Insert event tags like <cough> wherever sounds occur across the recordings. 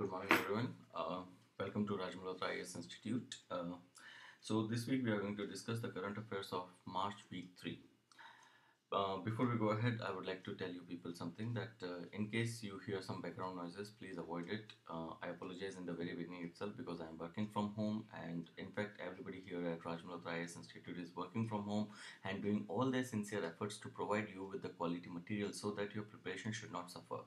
Good morning, everyone. Uh, welcome to Raj Malhotra IAS Institute. Uh, so this week we are going to discuss the current affairs of March week three. Uh, before we go ahead, I would like to tell you people something that uh, in case you hear some background noises, please avoid it. Uh, I apologize in the very beginning itself because I am working from home, and in fact, everybody here at Raj Malhotra IAS Institute is working from home and doing all their sincere efforts to provide you with the quality material so that your preparation should not suffer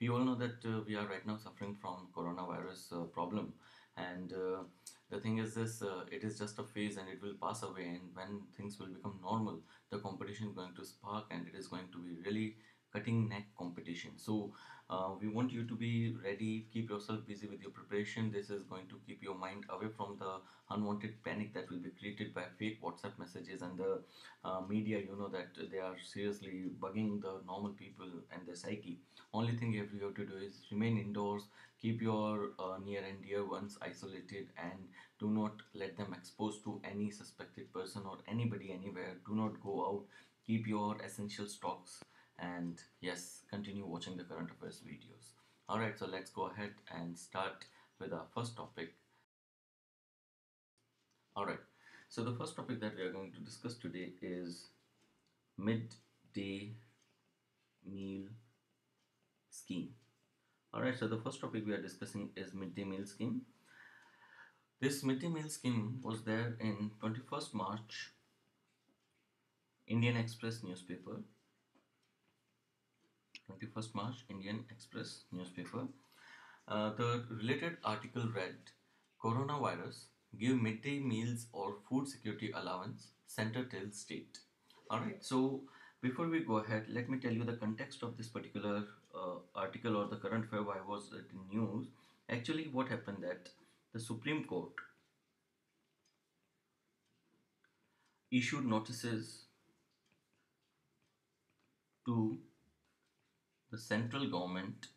we all know that uh, we are right now suffering from coronavirus uh, problem. And uh, the thing is this uh, it is just a phase and it will pass away. And when things will become normal the competition is going to spark and it is going to be really cutting neck competition. So uh, we want you to be ready keep yourself busy with your preparation. This is going to keep your mind away from the unwanted panic that will be created by fake whatsapp messages and the uh, media you know that they are seriously bugging the normal people and their psyche. Only thing you have to do is remain indoors keep your uh, near and dear ones isolated and do not let them exposed to any suspected person or anybody anywhere. Do not go out. Keep your essential stocks and yes continue watching the current affairs videos. All right so let's go ahead and start with our first topic. All right so the first topic that we are going to discuss today is midday meal scheme. All right so the first topic we are discussing is midday meal scheme. This midday meal scheme was there in 21st march indian express newspaper 21st March, Indian Express newspaper. Uh, the related article read Coronavirus give midday meals or food security allowance, center tells state. Alright, so before we go ahead, let me tell you the context of this particular uh, article or the current affair why was in news. Actually, what happened that the Supreme Court issued notices to the central government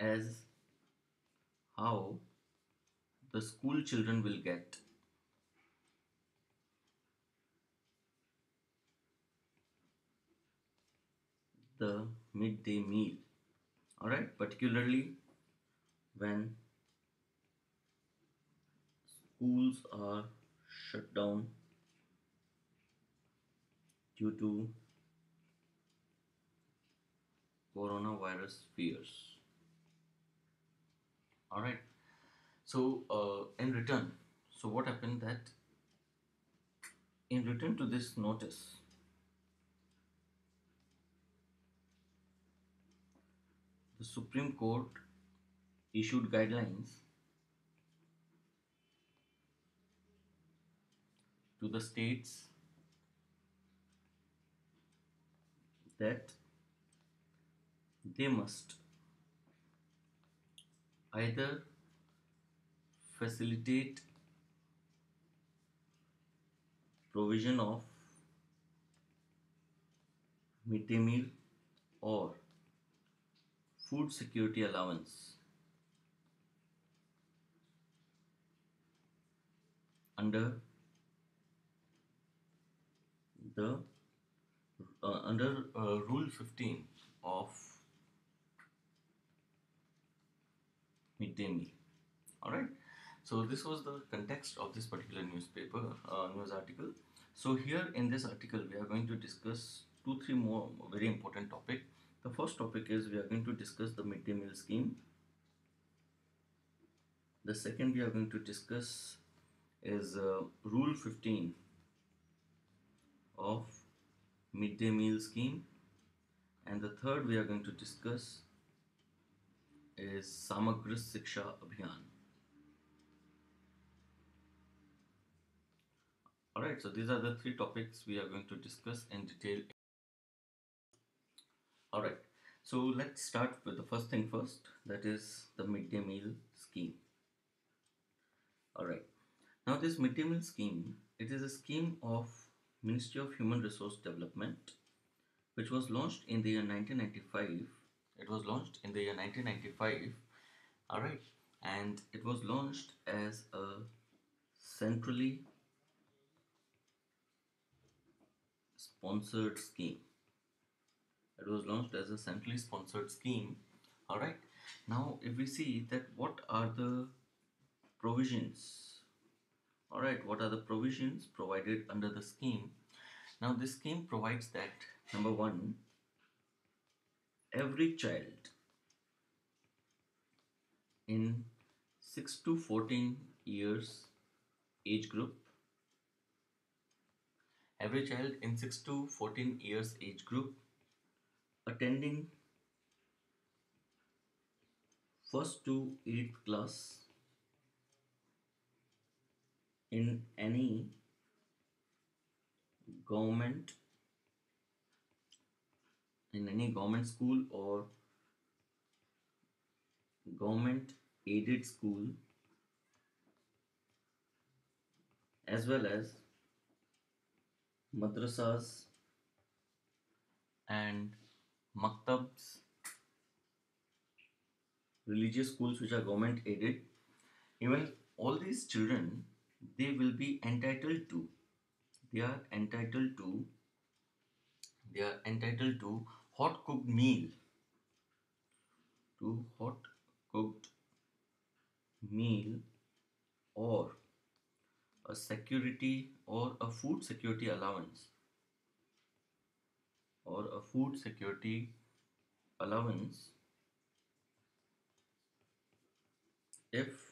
as how the school children will get. The midday meal. All right particularly when schools are shut down due to coronavirus fears. All right. So uh, in return so what happened that in return to this notice the supreme court issued guidelines to the states that they must either facilitate provision of midday meal or food security allowance under the uh, under uh, Rule 15 of midday meal. All right. So this was the context of this particular newspaper uh, news article. So here in this article, we are going to discuss two, three more very important topic. The first topic is we are going to discuss the midday meal scheme. The second we are going to discuss is uh, Rule 15 of midday meal scheme and the third we are going to discuss is Samagra Shiksha Abhiyan. Alright, so these are the three topics we are going to discuss in detail. Alright, so let's start with the first thing first that is the midday meal scheme. Alright, now this midday meal scheme, it is a scheme of Ministry of Human Resource Development, which was launched in the year 1995. It was launched in the year 1995. All right, and it was launched as a centrally sponsored scheme. It was launched as a centrally sponsored scheme. All right. Now, if we see that what are the provisions? All right. What are the provisions provided under the scheme? Now, this scheme provides that number one, every child in 6 to 14 years age group every child in 6 to 14 years age group attending first to 8th class in any government in any government school or government aided school as well as madrasas and maktabs religious schools which are government aided. Even all these children they will be entitled to they are entitled to they are entitled to hot cooked meal to hot cooked meal or a security or a food security allowance or a food security allowance if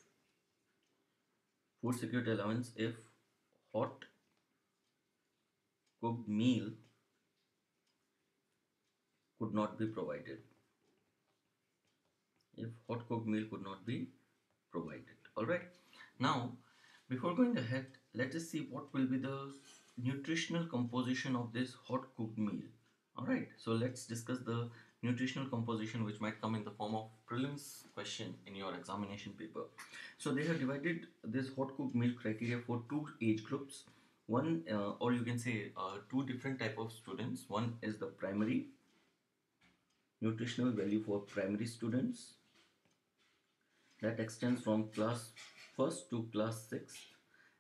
food security allowance if hot cooked meal could not be provided. If hot cooked meal could not be provided. All right. Now before going ahead let us see what will be the nutritional composition of this hot cooked meal. All right. So let's discuss the nutritional composition which might come in the form of prelims question in your examination paper. So they have divided this hot cooked meal criteria for two age groups. One uh, or you can say uh, two different type of students. One is the primary nutritional value for primary students. That extends from class first to class 6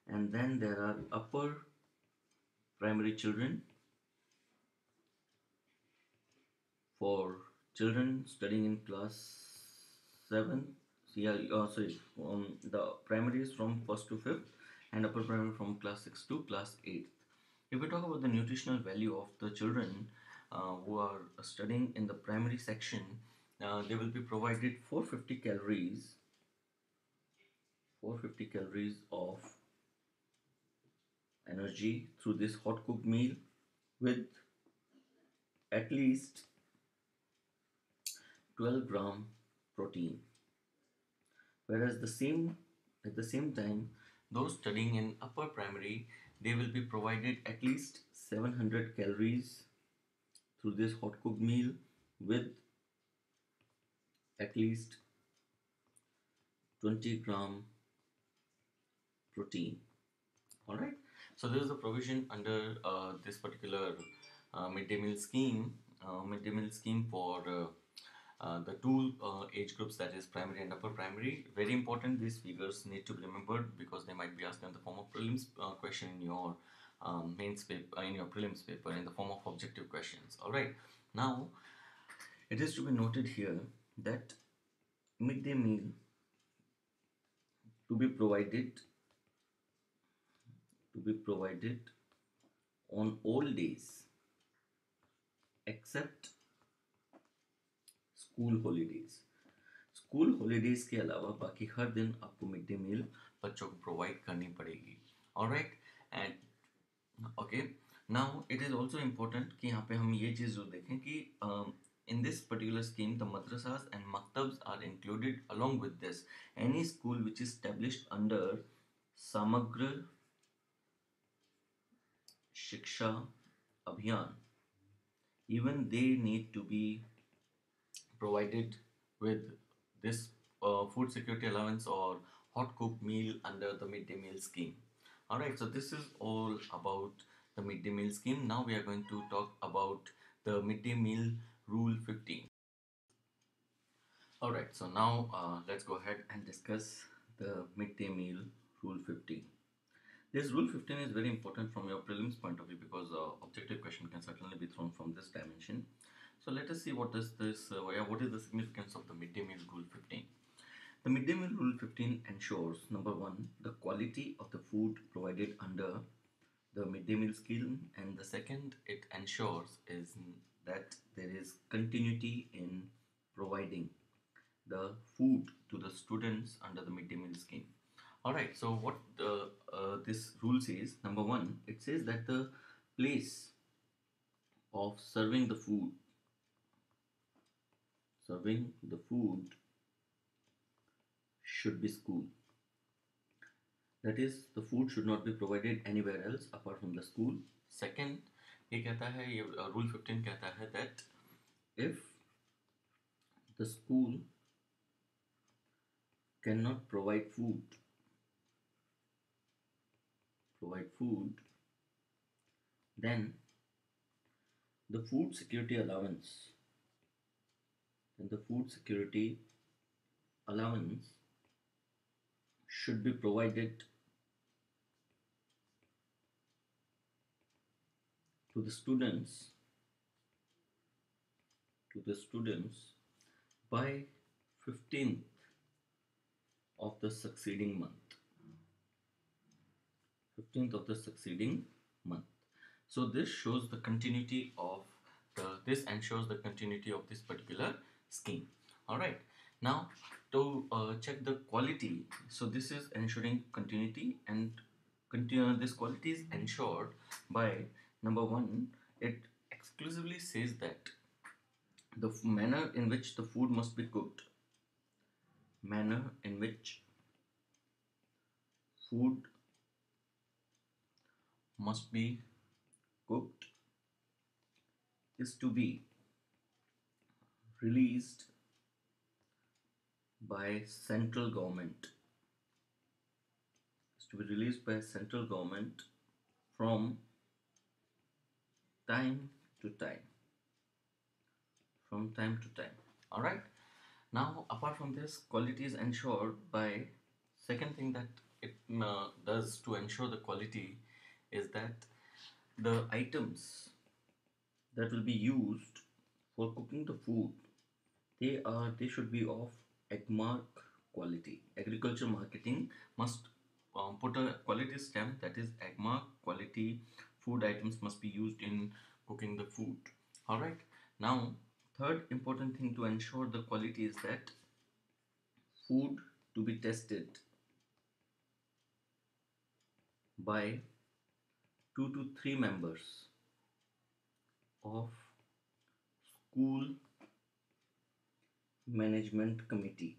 and then there are upper primary children for children studying in class 7 yeah, uh, sorry um, the primary is from first to fifth and upper primary from class 6 to class 8 if we talk about the nutritional value of the children uh, who are studying in the primary section uh, they will be provided 450 calories 450 calories of energy through this hot cooked meal with at least 12 gram protein. Whereas the same at the same time those studying in upper primary they will be provided at least 700 calories through this hot cooked meal with at least 20 gram protein. All right so this is the provision under uh, this particular uh, midday meal scheme uh, midday meal scheme for uh, uh, the two uh, age groups that is primary and upper primary very important. These figures need to be remembered because they might be asked in the form of prelims uh, question in your um, mains paper in your prelims paper in the form of objective questions. All right. Now it is to be noted here that midday meal to be provided to be provided on all days except school holidays school holidays के अलावा बाकी हर दिन आपको mid day meal बच्चों को provide करनी पड़ेगी। और right and okay now it is also important कि यहाँ पे हम ये चीज़ जो देखें कि in this particular scheme the madrasas and maktab are included along with this any school which is establish under Samagra Shiksha Abhiyan even they need to be provided with this uh, food security allowance or hot cooked meal under the midday meal scheme. All right so this is all about the midday meal scheme. Now we are going to talk about the midday meal rule 15 all right so now uh, let's go ahead and discuss the midday meal rule 15 this rule 15 is very important from your prelims point of view because uh, objective question can certainly be thrown from this dimension So let us see what is this, uh, what is the significance of the midday meal rule 15. The midday meal rule 15 ensures number one, the quality of the food provided under the midday meal scheme, and the second, it ensures is that there is continuity in providing the food to the students under the midday meal scheme. All right. So what the, uh, this rule says, number one, it says that the place of serving the food, serving the food should be school. That is, the food should not be provided anywhere else apart from the school. Second, ये कहता है ये rule fifteen कहता है that if the school cannot provide food provide food then the food security allowance then the food security allowance should be provided to the students to the students by 15th of the succeeding month. 15th of the succeeding month. So this shows the continuity of the this ensures the continuity of this particular scheme all right. Now to uh, check the quality. So this is ensuring continuity and continue this quality is ensured by number one it exclusively says that the manner in which the food must be cooked manner in which food must be cooked is to be released by central government. Is to be released by central government from time to time. From time to time. All right now apart from this quality is ensured by second thing that it uh, does to ensure the quality is that the items that will be used for cooking the food they are they should be of agmark quality. Agriculture marketing must um, put a quality stamp that is agmark quality. Food items must be used in cooking the food. All right. Now third important thing to ensure the quality is that food to be tested by two to three members of school management committee.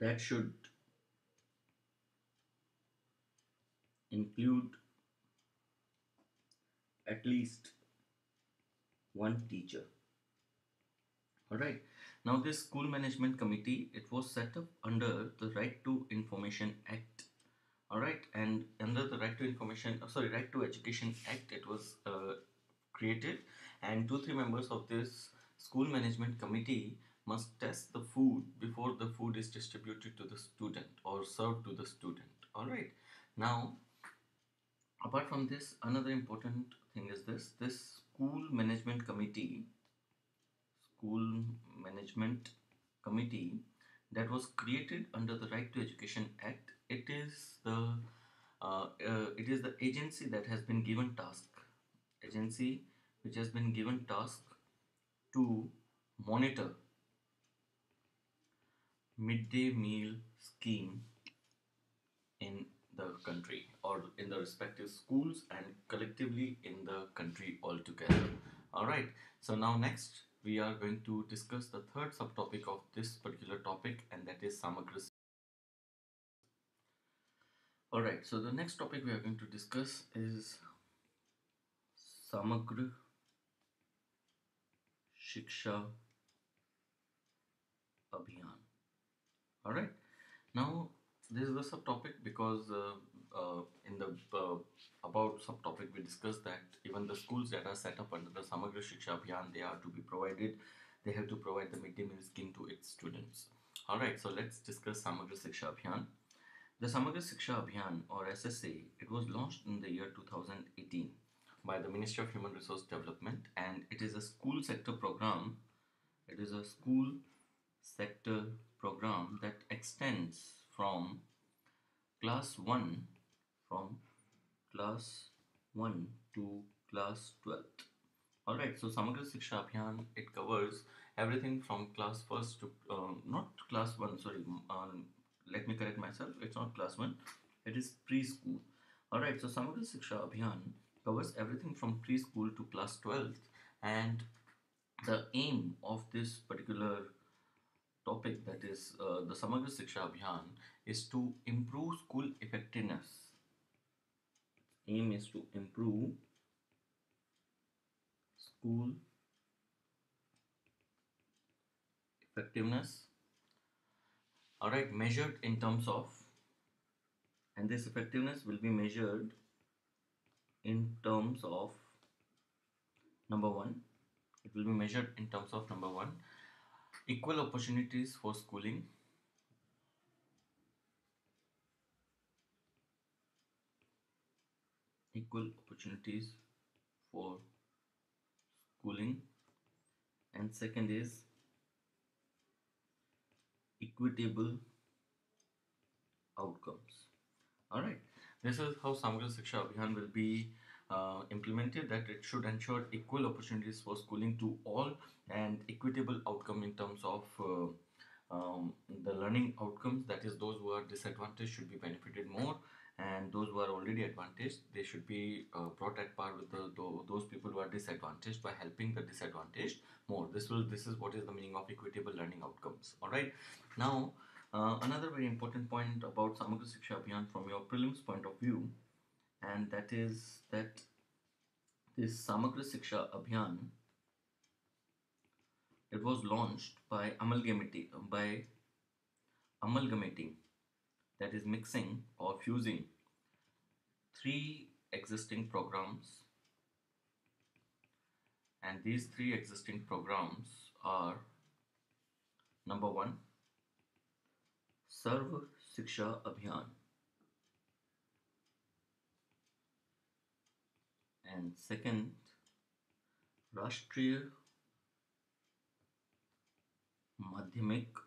That should include at least one teacher. All right now this school management committee it was set up under the right to information act. All right and under the right to information uh, sorry right to education act it was uh, created and two three members of this school management committee must test the food before the food is distributed to the student or served to the student. All right. Now apart from this another important thing is this. This school management committee school management committee that was created under the right to education act it is the uh, uh, it is the agency that has been given task. Agency which has been given task to monitor midday meal scheme in the country or in the respective schools and collectively in the country altogether. All right. So now next we are going to discuss the third subtopic of this particular topic and that is samagra all right. So the next topic we are going to discuss is samagra shiksha abhiyan all right. Now this is the subtopic because uh, uh, in the uh, about subtopic we discussed that even the schools that are set up under the Samagra Shiksha Abhiyan they are to be provided they have to provide the midday meal scheme to its students. Alright so let's discuss Samagra Shiksha Abhiyan. The Samagra Shiksha Abhiyan or SSA it was launched in the year 2018 by the Ministry of Human Resource Development and it is a school sector program. It is a school sector program that extends from class 1 from class 1 to class 12th. Alright, so Samagra Shiksha Abhiyan, it covers everything from class 1st to, uh, not class 1, sorry, um, let me correct myself, it's not class 1, it is preschool. Alright, so Samagra Shiksha Abhiyan covers everything from preschool to class 12th and the aim of this particular topic that is uh, the Samagra Shiksha Abhiyan is to improve school effectiveness. Aim is to improve school effectiveness. Alright, measured in terms of, and this effectiveness will be measured in terms of number one, it will be measured in terms of number one, equal opportunities for schooling. Equal opportunities for schooling, and second is equitable outcomes. All right, this is how Samagra Shiksha Abhiyan will be uh, implemented that it should ensure equal opportunities for schooling to all and equitable outcome in terms of uh, um, the learning outcomes. That is those who are disadvantaged should be benefited more and those who are already advantaged they should be uh, brought at par with the, the, those people who are disadvantaged by helping the disadvantaged more. This will this is what is the meaning of equitable learning outcomes. All right. Now uh, another very important point about Samagra Shiksha Abhiyan from your prelims point of view and that is that this Samagra Shiksha Abhiyan it was launched by amalgamating by amalgamating that is mixing or fusing three existing programs and these three existing programs are number one Sarva Shiksha Abhiyan and second राष्ट्रीय माध्यमिक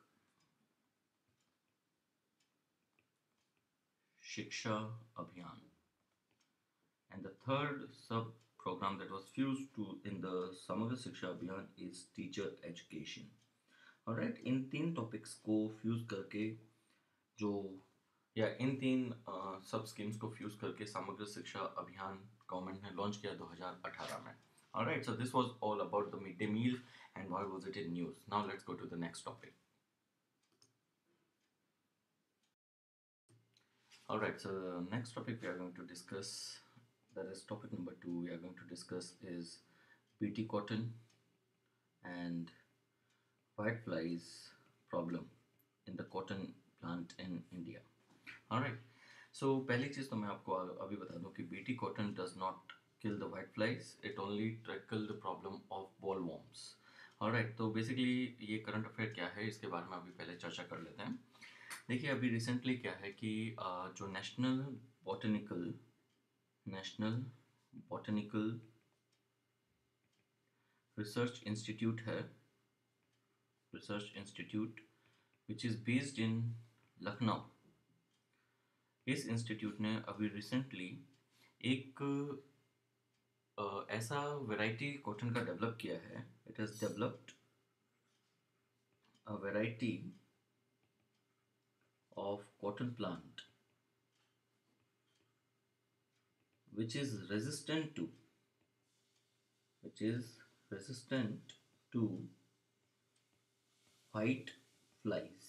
शिक्षा Abhiyan and the third sub program that was fused to in the Samagra Shiksha अभियान is teacher education. और right इन तीन topics को fuse करके जो या इन तीन सब स्कीम्स को फ्यूज करके समग्र शिक्षा अभियान गवर्नमेंट ने लॉन्च किया 2018 में alright so this was all about the midday meal and why was it in news now let's go to the next topic alright so the next topic we are going to discuss that is topic number two we are going to discuss is bt cotton and white flies problem in the cotton plant in india. Alright. So, पहली चीज़ तो मैं आपको अभी बता दूँ कि BT cotton does not kill the white flies. It only tackle the problem of bollworms alright तो बेसिकली ये करंट अफेयर क्या है, इसके बारे में अभी पहले चर्चा कर लेते हैं। देखिए, अभी रिसेंटली क्या है कि जो national botanical national botanical research institute है research institute which is based in Lucknow. इस इंस्टीट्यूट ने अभी रिसेंटली एक ऐसा वैरायटी कॉटन का डेवलप किया है। It has developed a variety of cotton plant which is resistant to, which is resistant to white flies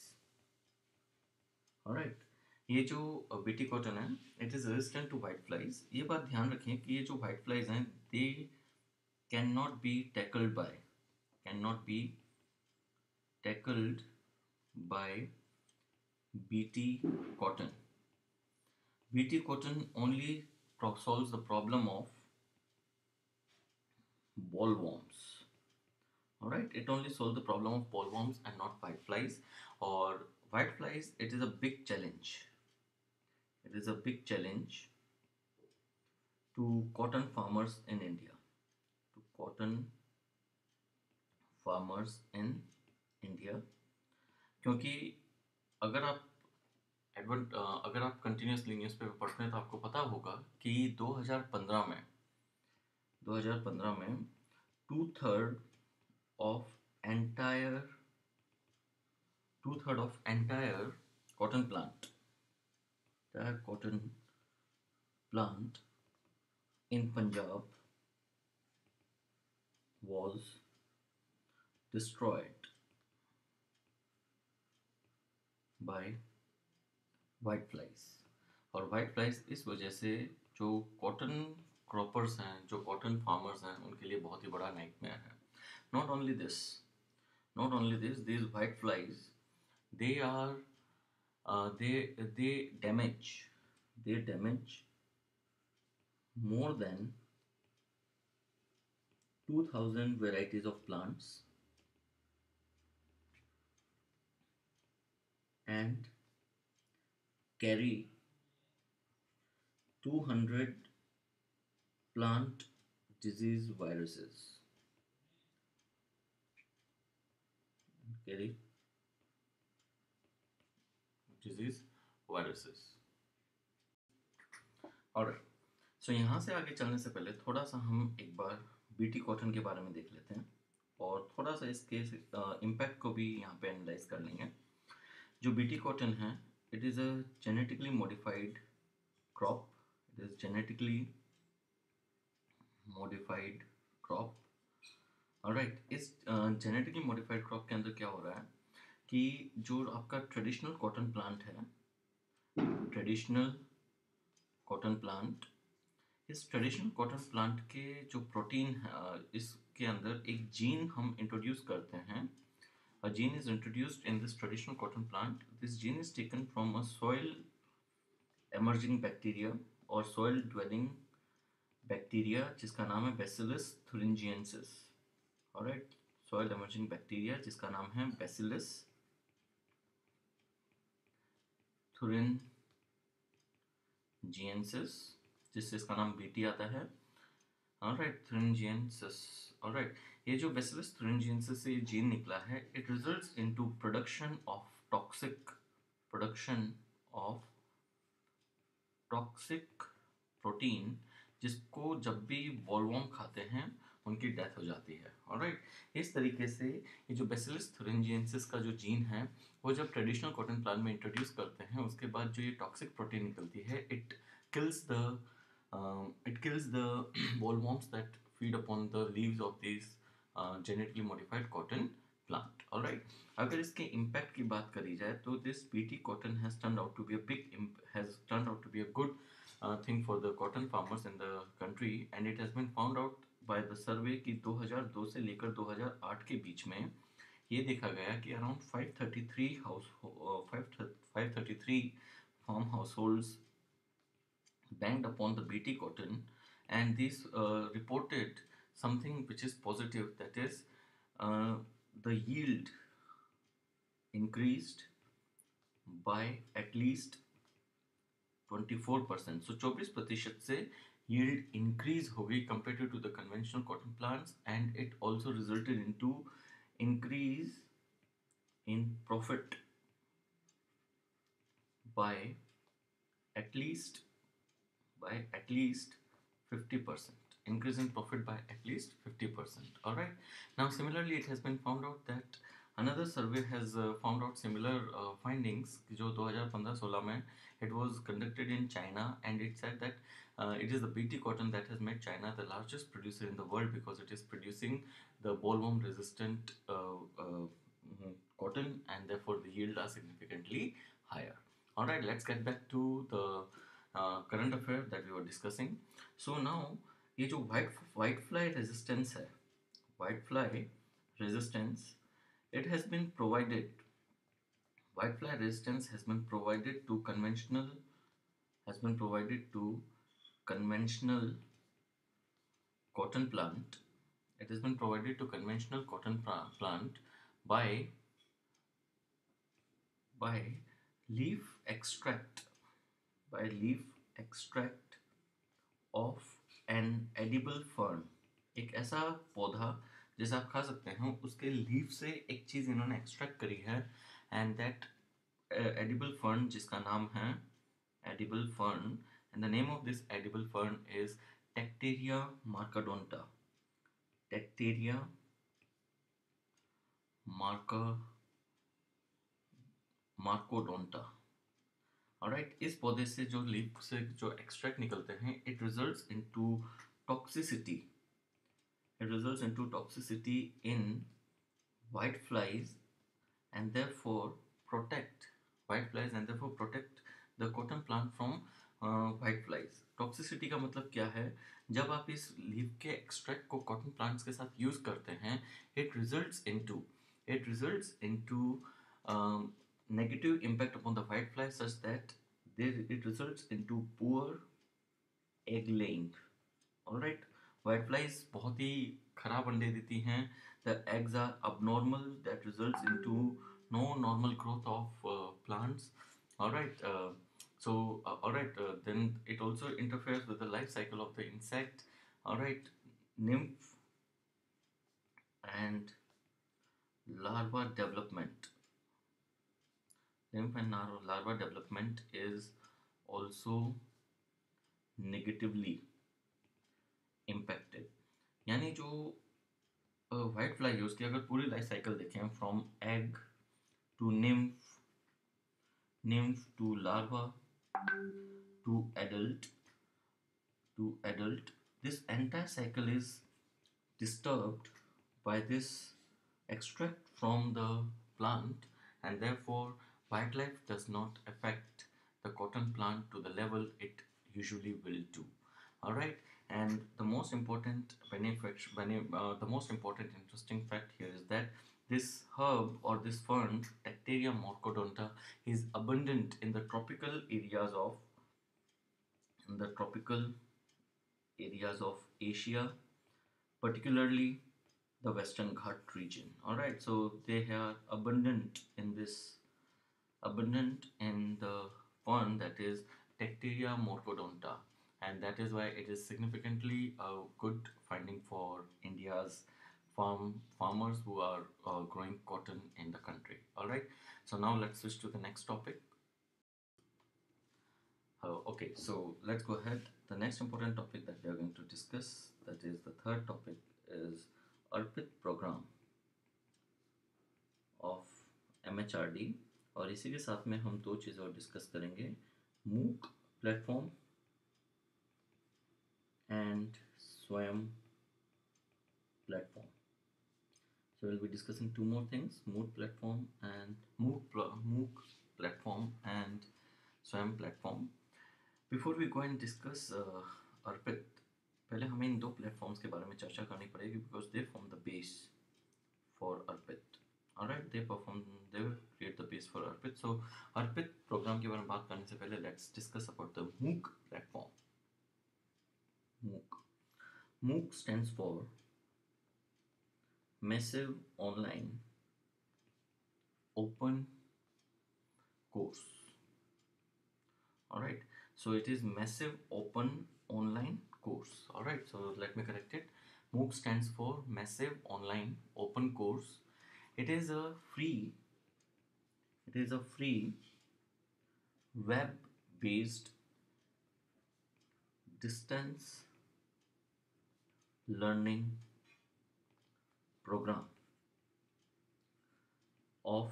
right ये जो बीटी कॉटन है it is resistant to white flies ये बात ध्यान रखें कि ये जो व्हाइट फ्लाइज हैं they can not be tackled by can not be tackled by BT cotton BT cotton only solve the problem of bollworms right it only solve the problem of bollworms and not white flies और white flies it is a big challenge it is a big challenge to cotton farmers in India. To cotton farmers in India. क्योंकि अगर आप advert अगर आप continuously newspaper पढ़ते हैं तो आपको पता होगा कि 2015 में 2015 में two third of entire two third of entire cotton plant cotton plant in Punjab was destroyed by white flies और वाइट फ्लाइज इस वजह से जो कॉटन क्रॉपर्स हैं, जो कॉटन फार्मर्स हैं, उनके लिए बहुत ही बड़ा नाइटमेयर है। Not only this not only this this white flies they are uh, they they damage they damage more than 2000 varieties of plants and carry 200 plant disease viruses. Carry disease viruses. Alright so, यहाँ से आगे चलने से पहले थोड़ा सा हम एक बार बीटी कॉटन के बारे में देख लेते हैं और थोड़ा सा इसके इम्पैक्ट को भी यहाँ पे एनालाइज कर लेंगे। जो बीटी कॉटन है it is a genetically modified crop. It is genetically modified crop. राइट इस जेनेटिकली मॉडिफाइड क्रॉप के अंदर क्या हो रहा है? कि जो आपका ट्रेडिशनल कॉटन प्लांट है ट्रेडिशनल कॉटन प्लांट इस ट्रेडिशनल कॉटन प्लांट के जो प्रोटीन है, इसके अंदर एक जीन हम इंट्रोड्यूस करते हैं। A gene is introduced in this traditional cotton plant this gene is taken from a soil emerging bacteria और सॉइल ड्वेलिंग बैक्टीरिया जिसका नाम है Bacillus thuringiensis alright soil emerging bacteria जिसका नाम है बेसिलस? Thuringiensis जिससे इसका नाम बीटी आता है Alright, thuringiensis. Alright. ये जो बेसिलस thuringiensis से जीन निकला है it results into production of toxic production of toxic protein जिसको जब भी बॉलवॉम खाते हैं उनकी डेथ हो जाती है। और राइट इस तरीके से ये जो बेसिलस थुरेंजियंसिस का जो जीन है, वो जब ट्रेडिशनल कॉटन प्लांट में इंट्रोड्यूस करते हैं, उसके बाद जो ये टॉक्सिक प्रोटीन निकलती है it kills the it kills the bollworms that feed upon the leaves of this genetically modified cotton plant alright अगर इसके इम्पैक्ट की बात करी जाए तो this BT cotton has turn out to be a big has turn out to be a good thing for the cotton farmers in the country and it has been found out by the survey की 2002 से लेकर 2008 के बीच में ये देखा गया कि around 533 house 533 farm households banked upon the BT cotton and this reported something which is positive that is the yield increased by at least 24 percent so 24 प्रतिशत से yield increase hogi compared to the conventional cotton plants and it also resulted into increase in profit by at least by at least 50% increase in profit by at least 50% all right. Now similarly it has been found out that another survey has uh, found out similar uh, findings jo 2015-16 mein it was conducted in china and it said that uh, it is the BT cotton that has made China the largest producer in the world because it is producing the bollworm resistant uh, uh, cotton and therefore the yield are significantly higher all right let's get back to the uh, current affair that we were discussing so now ये जो white white fly resistance है white fly resistance it has been provided whitefly resistance has been provided to conventional has been provided to conventional cotton plant it has been provided to conventional cotton plant by by leaf extract by leaf extract of an edible fern एक ऐसा पौधा जैसे आप खा सकते हैं उसके leaf से एक चीज़ इन्होंने एक्सट्रैक्ट करी है एंड दैट एडिबल फर्न जिसका नाम है edible fern and the name of this edible fern is Tectaria marcadonta. Tectaria marca marcodonta. All right, इस पौधे से जो लीफ से जो एक्सट्रैक्ट निकलते हैं it results into toxicity in whiteflies and therefore protect whiteflies and therefore protect the cotton plant from white flies toxicity का मतलब क्या है? जब आप इस लीव के एक्सट्रैक्ट को कॉटन प्लांट्स के साथ यूज़ करते हैं it results into it results into negative impact upon the white fly such that it results into poor egg laying alright white flies बहुत ही खराब अंडे देती हैं। The eggs are abnormal that results into no normal growth of plants alright so uh, all right uh, then it also interferes with the life cycle of the insect all right nymph and larva development nymph and larva development is also negatively impacted यानी जो white fly है उसकी अगर पूरी life cycle देखें from egg to nymph nymph to larva to adult to adult. This entire cycle is disturbed by this extract from the plant and therefore whitefly does not affect the cotton plant to the level it usually will do. All right and the most important benefit uh, the most important interesting fact here is that this herb or this fern Tectaria morcodonta is abundant in the tropical areas of in the tropical areas of Asia particularly the western Ghat region. All right so they are abundant in this abundant in the fern that is Tectaria morcodonta and that is why it is significantly a good finding for India's farm farmers who are uh, growing cotton in the country. All right. So now let's switch to the next topic. Uh, okay, so let's go ahead. The next important topic that we are going to discuss, that is the third topic, is ARPIT program of MHRD और इसी के साथ में हम दो चीज़ और discuss करेंगे मूक platform and Swayam platform. So we'll be discussing two more things: Mood platform and Mood MOOC platform and Swayam platform. Before we go and discuss uh, Arpit, पहले हमें इन दो प्लेटफॉर्म्स के बारे में चर्चा करनी पड़ेगी because they form the base for ARPIT alright they perform they will create the base for arpit so arpit program के बारे में बात करने से पहले let's discuss about the mooc platform MOOC. MOOC stands for Massive Online Open Course. Alright, so it is Massive Open Online Course. Alright, so let me correct it. MOOC stands for Massive Online Open Course. It is a free, it is a free web based distance learning program of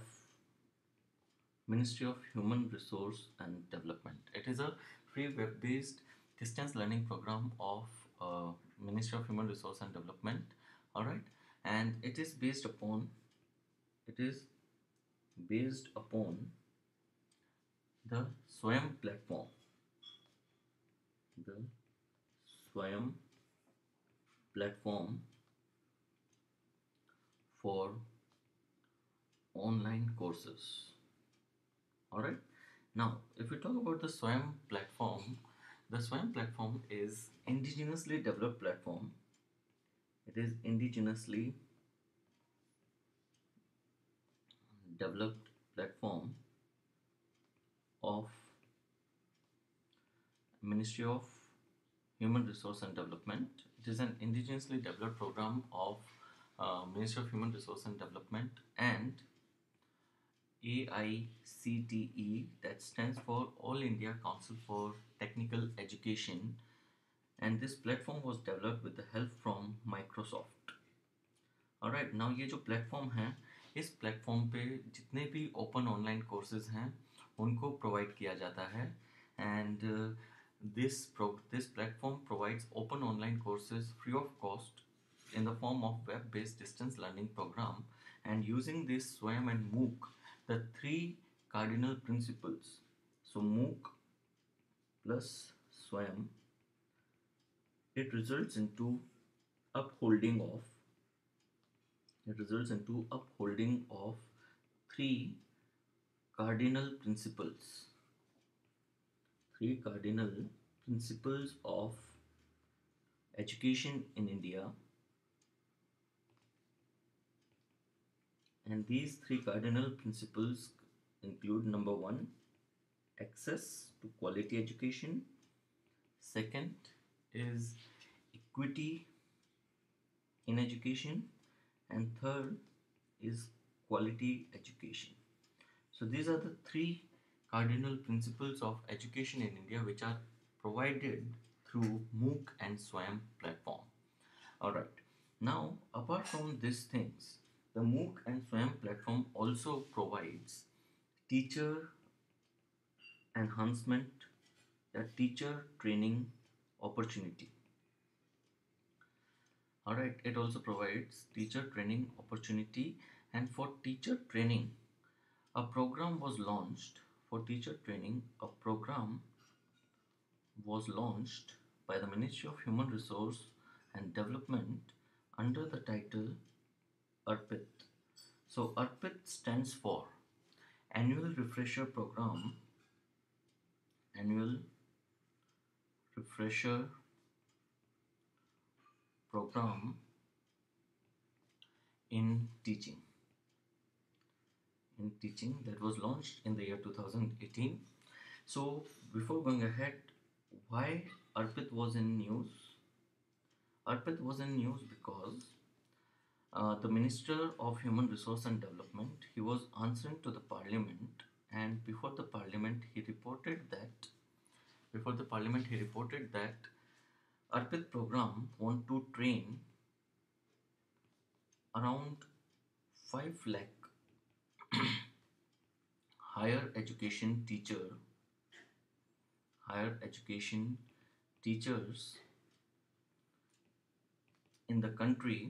Ministry of Human Resource and Development. It is a free web-based distance learning program of uh, Ministry of Human Resource and Development. All right, and it is based upon it is based upon the Swayam platform. The Swayam platform for online courses. Alright? Now if we talk about the Swayam platform the Swayam platform is indigenously developed platform. It is indigenously developed platform of Ministry of Human Resource and Development. It is an indigenously developed program of uh, Ministry of Human Resource and Development and AICTE that stands for All India Council for Technical Education and this platform was developed with the help from Microsoft. Alright, now ये जो platform है इस platform पे जितने भी open online courses हैं उनको provide किया जाता है and uh, this pro- this platform provides open online courses free of cost in the form of web-based distance learning program and using this SWAYAM and MOOC the three cardinal principles. So MOOC plus SWAYAM, it results into upholding of it results into upholding of three cardinal principles. Three cardinal principles of education in India and these three cardinal principles include number one access to quality education. Second is equity in education. And third is quality education. So these are the three cardinal principles of education in india which are provided through mooc and SWAYAM platform. All right. Now apart from these things the mooc and SWAYAM platform also provides teacher enhancement the teacher training opportunity. Alright, it also provides teacher training opportunity and for teacher training a program was launched for teacher training a program was launched by the Ministry of Human Resource and Development under the title ARPIT. So ARPIT stands for Annual Refresher Program. Annual refresher program in teaching. In teaching that was launched in the year 2018 so before going ahead why arpit was in news? Arpit was in news because uh, the minister of human resource and development he was answering to the parliament and before the parliament he reported that before the parliament, he reported that Arpit program want to train around 5 lakh <clears throat> higher education teacher higher education teachers in the country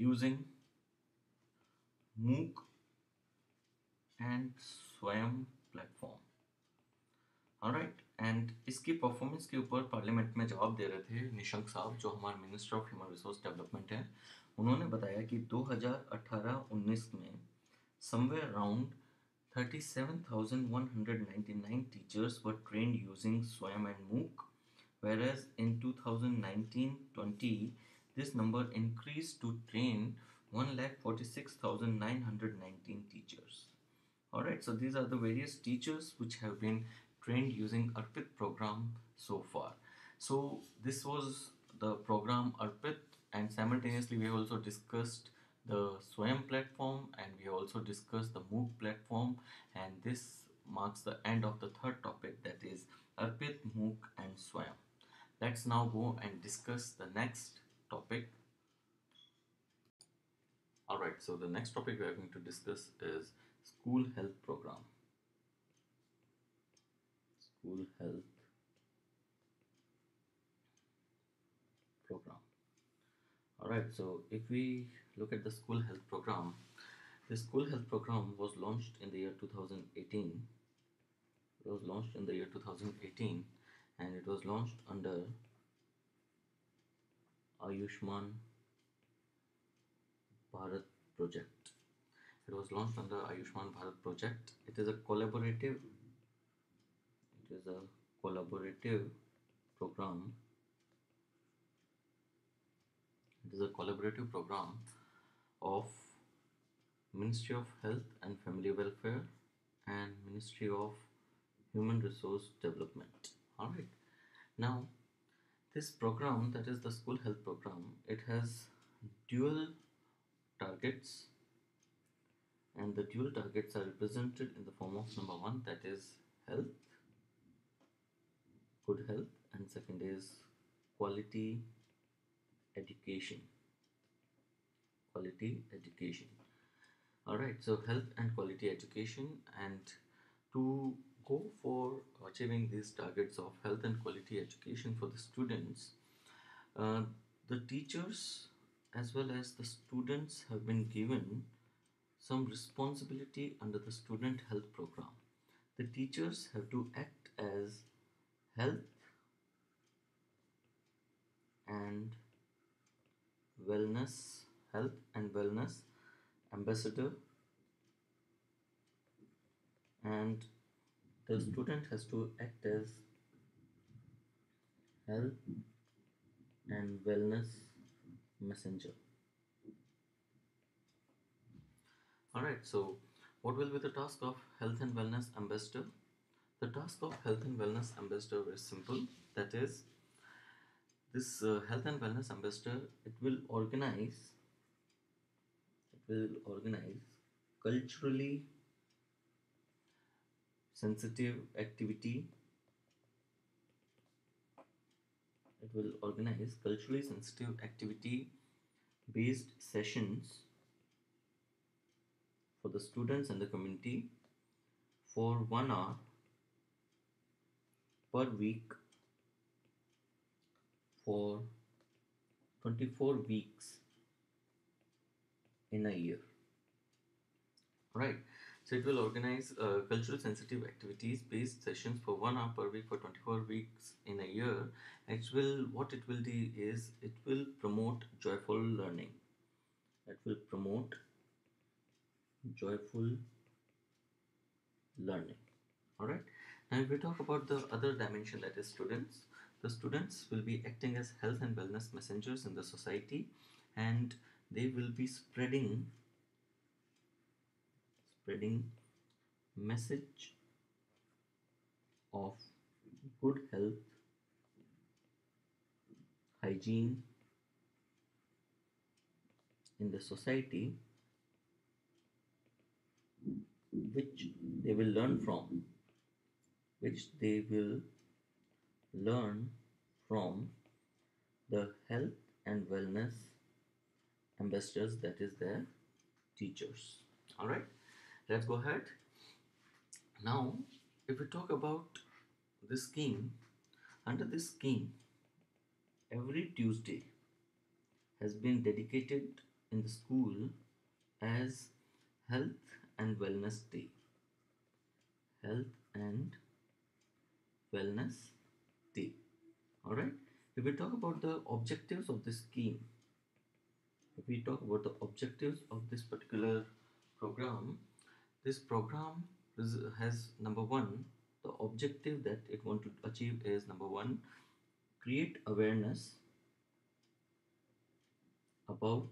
using MOOC and Swayam platform. Right and इसकी performance के ऊपर parliament में जवाब दे रहे थे निशंक साहब जो हमारे minister of human resource development है। उन्होंने बताया कि 2018-19 में somewhere around 37,199 teachers were trained using Swayam and MOOC whereas in 2019-20 this number increased to train 1,46,919 teachers. Alright, so these are the various teachers which have been trained using Arpit program so far. So this was the program Arpit and simultaneously we also discussed the Swayam platform and we also discussed the MOOC platform and this marks the end of the third topic that is Arpit, MOOC and Swayam. Let's now go and discuss the next topic. Alright, so the next topic we are going to discuss is School Health Program. School health program. Alright so if we look at the school health program the school health program was launched in the year 2018 it was launched in the year 2018 and it was launched under Ayushman Bharat project. It was launched under Ayushman Bharat project. It is a collaborative it is a collaborative program. It is a collaborative program of Ministry of Health and Family Welfare and Ministry of Human Resource Development. Alright Now, this program, that is the school health program, it has dual targets, and the dual targets are represented in the form of number one, that is health, good health, and second is quality education. Quality education. All right, so health and quality education, and to go for achieving these targets of health and quality education for the students, uh, the teachers as well as the students have been given some responsibility under the student health program. The teachers have to act as health and wellness, health and wellness ambassador, and the student has to act as health and wellness messenger. Alright, so what will be the task of health and wellness ambassador? The task of health and wellness ambassador is simple that is, this uh, health and wellness ambassador it will organize it will organize culturally sensitive activity. It will organize culturally sensitive activity based sessions for the students and the community for one hour per week for 24 weeks in a year. Right so it will organize uh, cultural sensitive activities based sessions for one hour per week for 24 weeks in a year it will what it will do is it will promote joyful learning. It will promote joyful learning. All right now if we talk about the other dimension that is students the students will be acting as health and wellness messengers in the society and they will be spreading spreading message of good health hygiene in the society which they will learn from which they will learn from the health and wellness ambassadors that is their teachers. All right let's go ahead. Now if we talk about this scheme under this scheme every tuesday has been dedicated in the school as health and wellness day. Health and wellness day. All right? If we talk about the objectives of this scheme if we talk about the objectives of this particular program this program is, has number one the objective that it want to achieve is number one create awareness about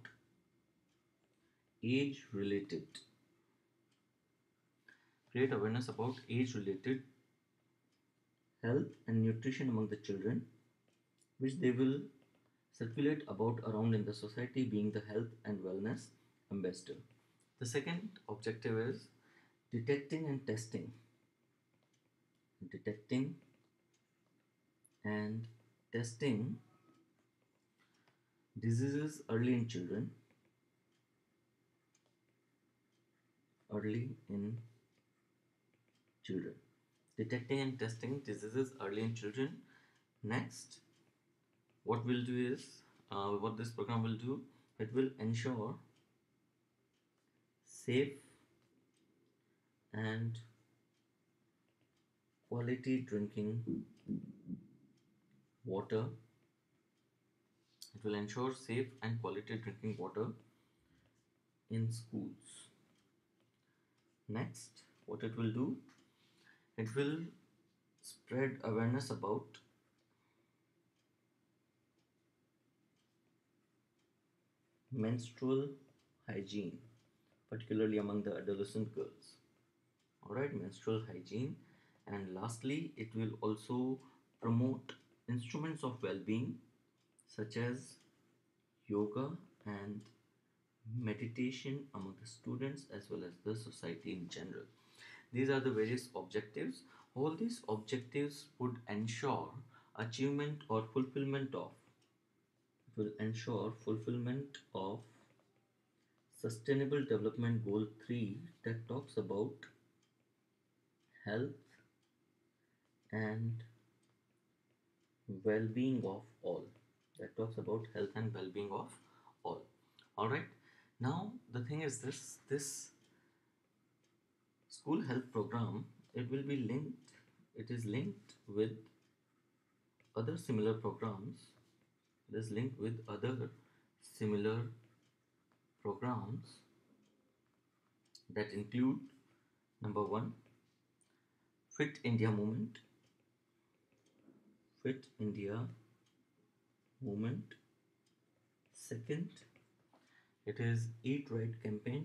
age related. Create awareness about age related health and nutrition among the children which they will circulate about around in the society being the health and wellness ambassador. The second objective is detecting and testing. Detecting and testing diseases early in children. Early in children. Detecting and testing diseases early in children. Next what we'll do is uh, what this program will do it will ensure safe and quality drinking water. It will ensure safe and quality drinking water in schools. Next what it will do? It will spread awareness about menstrual hygiene particularly among the adolescent girls all right menstrual hygiene and lastly it will also promote instruments of well-being such as yoga and meditation among the students as well as the society in general. These are the various objectives. All these objectives would ensure achievement or fulfillment of will ensure fulfillment of sustainable development goal 3 that talks about health and well-being of all. That talks about health and well-being of all. All right. Now the thing is this this school health program it will be linked it is linked with other similar programs. It is linked with other similar programs that include number one fit india movement. Fit india movement. Second it is eat right campaign.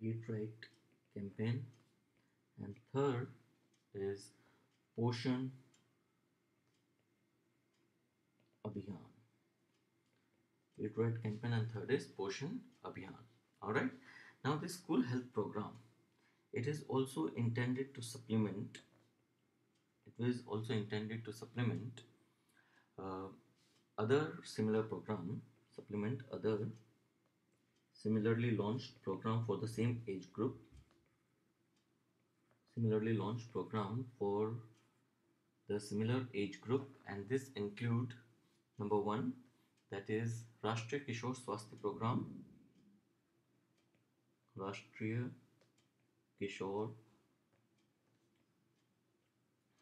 Eat right campaign. And third is poshan abhiyan. Eat right campaign and third is poshan abhiyan. All right now this school health program it is also intended to supplement it is also intended to supplement uh, other similar program supplement other similarly launched program for the same age group similarly launched program for the similar age group and this include number one that is Rashtriya Kishore Swasthya Program राष्ट्रीय Kishor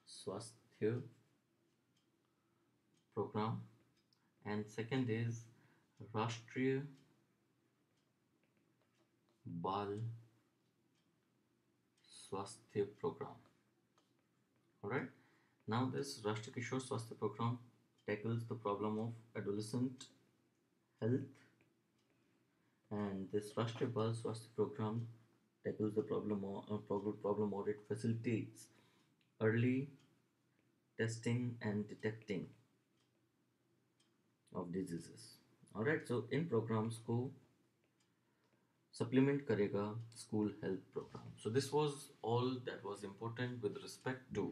Swasthya programme and second is राष्ट्रीय बाल स्वास्थ्य programme. Right now this Rashtriya Kishor Swasthya program tackles the problem of adolescent health and this Rashtriya Bal Swasthya Program tackles the problem or uh, problem, problem or it facilitates early testing and detecting of diseases all right so in programs को supplement करेगा school health program so this was all that was important with respect to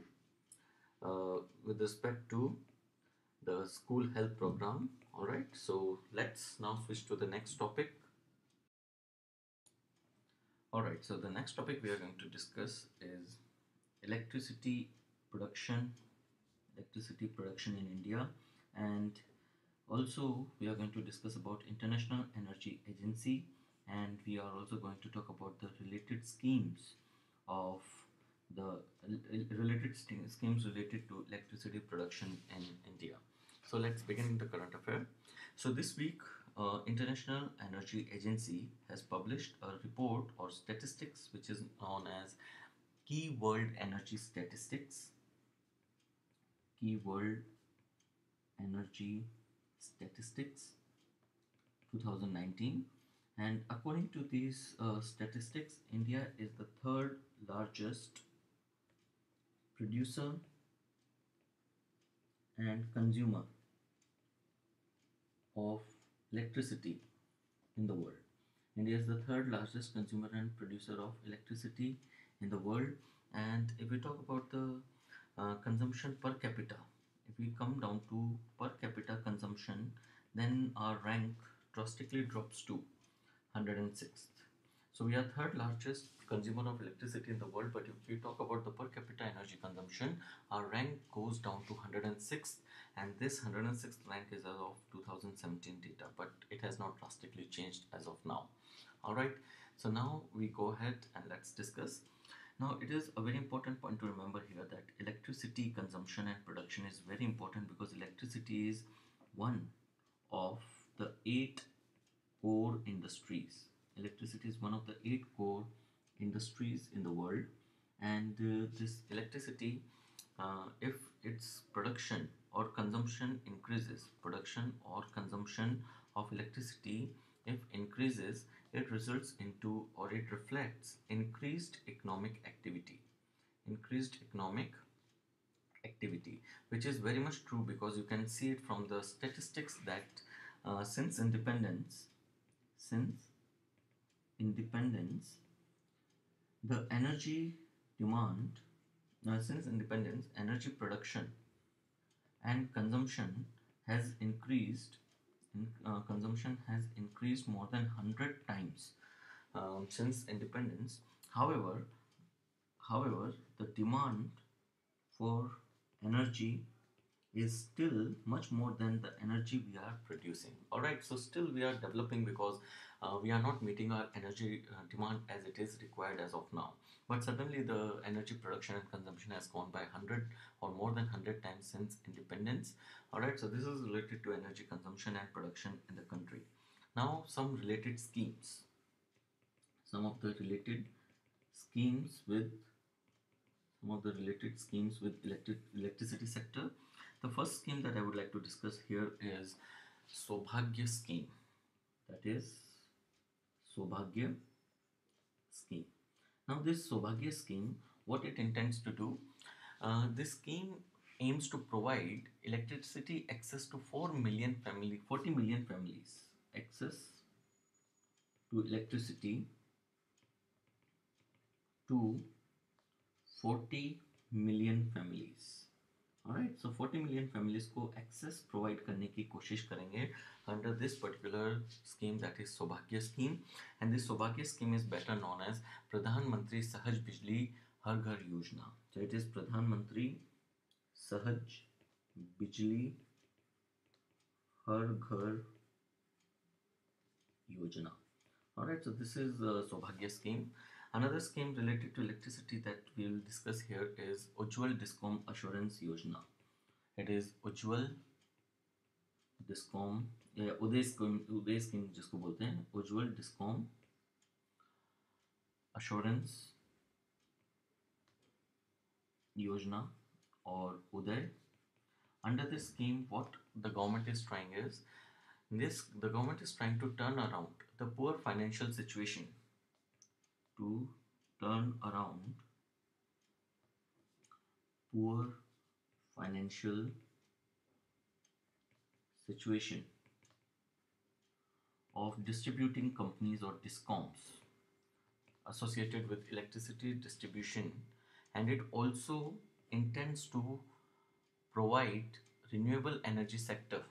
uh, with respect to the school health program all right so let's now switch to the next topic all right so the next topic we are going to discuss is electricity production electricity production in india. And also we are going to discuss about international energy agency. And we are also going to talk about the related schemes of the related schemes related to electricity production in india. So let's begin the current affair. So this week uh, international energy agency has published a report or statistics which is known as key world energy statistics. Key world energy statistics 2019 and according to these uh, statistics india is the third largest producer and consumer of electricity in the world. India is the third largest consumer and producer of electricity in the world. And if we talk about the uh, consumption per capita if we come down to per capita consumption then our rank drastically drops to 106th so we are third largest consumer of electricity in the world but if we talk about the per capita energy consumption our rank goes down to 106th and this 106th rank is as of 2017 data but it has not drastically changed as of now all right so now we go ahead and let's discuss now it is a very important point to remember here that electricity consumption and production is very important because electricity is one of the eight core industries. Electricity is one of the eight core industries in the world. And uh, this electricity uh, if its production or consumption increases production or consumption of electricity if increases it results into or it reflects increased economic activity. Increased economic activity which is very much true because you can see it from the statistics that uh, since independence since independence the energy demand uh, since independence energy production and consumption has increased in, uh, consumption has increased more than 100 times um, since independence. However however the demand for energy is still much more than the energy we are producing. All right so still we are developing because uh, we are not meeting our energy uh, demand as it is required as of now. But suddenly the energy production and consumption has gone by 100 or more than 100 times since independence. All right so this is related to energy consumption and production in the country. Now some related schemes. Some of the related schemes with some of the related schemes with electric electricity sector. The first scheme that I would like to discuss here is Saubhagya scheme. That is Saubhagya scheme. Now this Saubhagya scheme, what it intends to do, uh, this scheme aims to provide electricity access to 4 million family, 40 million families. Access to electricity to 40 million families right so 40 million families को access provide करने की कोशिश करेंगे under this particular scheme that is Saubhagya scheme and this Saubhagya scheme is better known as Pradhan Mantri Sahaj Bijli हर घर योजना. So it is प्रधानमंत्री सहज बिजली हर घर योजना. So this is uh, Sobhagya scheme. Another scheme related to electricity that we will discuss here is Ujjwal Discom Assurance Yojana. It is Ujjwal Discom या उदय scheme उदय scheme जिसको बोलते हैं Ujjwal Discom assurance Yojana और UDAY under this scheme what the government is trying is this the government is trying to turn around the poor financial situation to turn around poor financial situation of distributing companies or discoms associated with electricity distribution. And it also intends to provide renewable energy sector.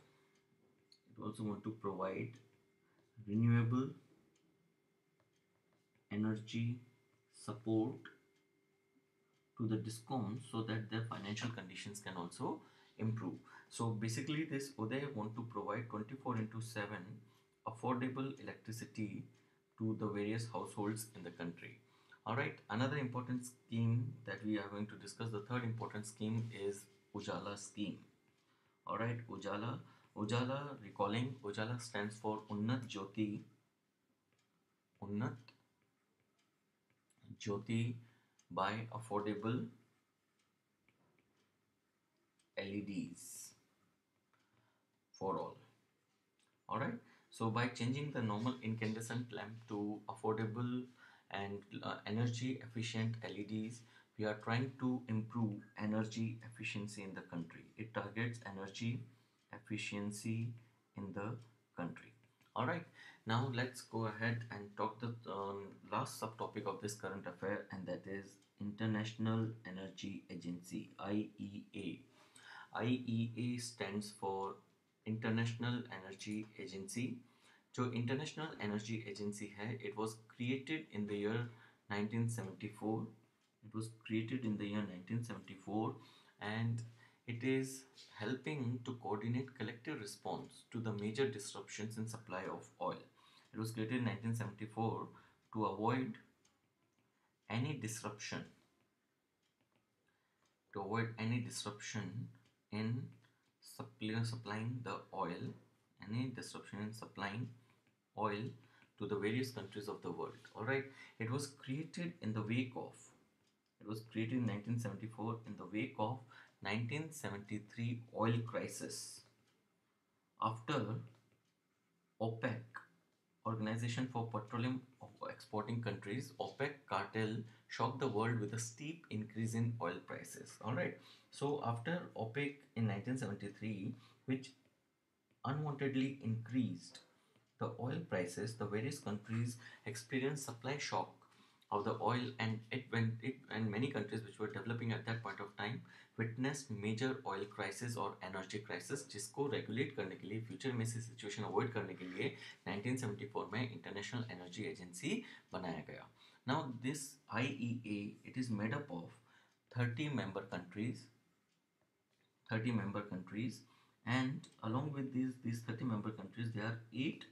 It also want to provide renewable energy support to the discoms so that their financial conditions can also improve. So basically this Uday want to provide 24 into 7 affordable electricity to the various households in the country. Alright, another important scheme that we are going to discuss, the third important scheme is Ujala scheme. Alright, Ujala. Ujala, recalling, Ujala stands for Unnat Jyoti. Unnat Jyoti by affordable LEDs for all. Alright, so by changing the normal incandescent lamp to affordable and uh, energy efficient LEDs, we are trying to improve energy efficiency in the country. It targets energy efficiency in the country. Alright, now let's go ahead and talk the um, last subtopic of this current affair and that is International Energy Agency IEA. IEA stands for International Energy Agency. जो International Energy Agency है it was created in the year 1974. It was created in the year 1974 and it is helping to coordinate collective response to the major disruptions in supply of oil. It was created in 1974 to avoid any disruption to avoid any disruption in supply, supplying the oil any disruption in supplying oil to the various countries of the world all right it was created in the wake of it was created in 1974 in the wake of 1973 oil crisis after OPEC Organization for Petroleum Exporting Countries, OPEC cartel shocked the world with a steep increase in oil prices. All right. So after OPEC in 1973, which unwantedly increased the oil prices, the various countries experienced supply shock of the oil and it went it and many countries which were developing at that point of time witnessed major oil crisis or energy crisis जिसको regulate करने के लिए future में से situation avoid करने के लिए 1974 में International Energy Agency बनाया गया now this IEA it is made up of 30 member countries 30 member countries and along with these these 30 member countries there are eight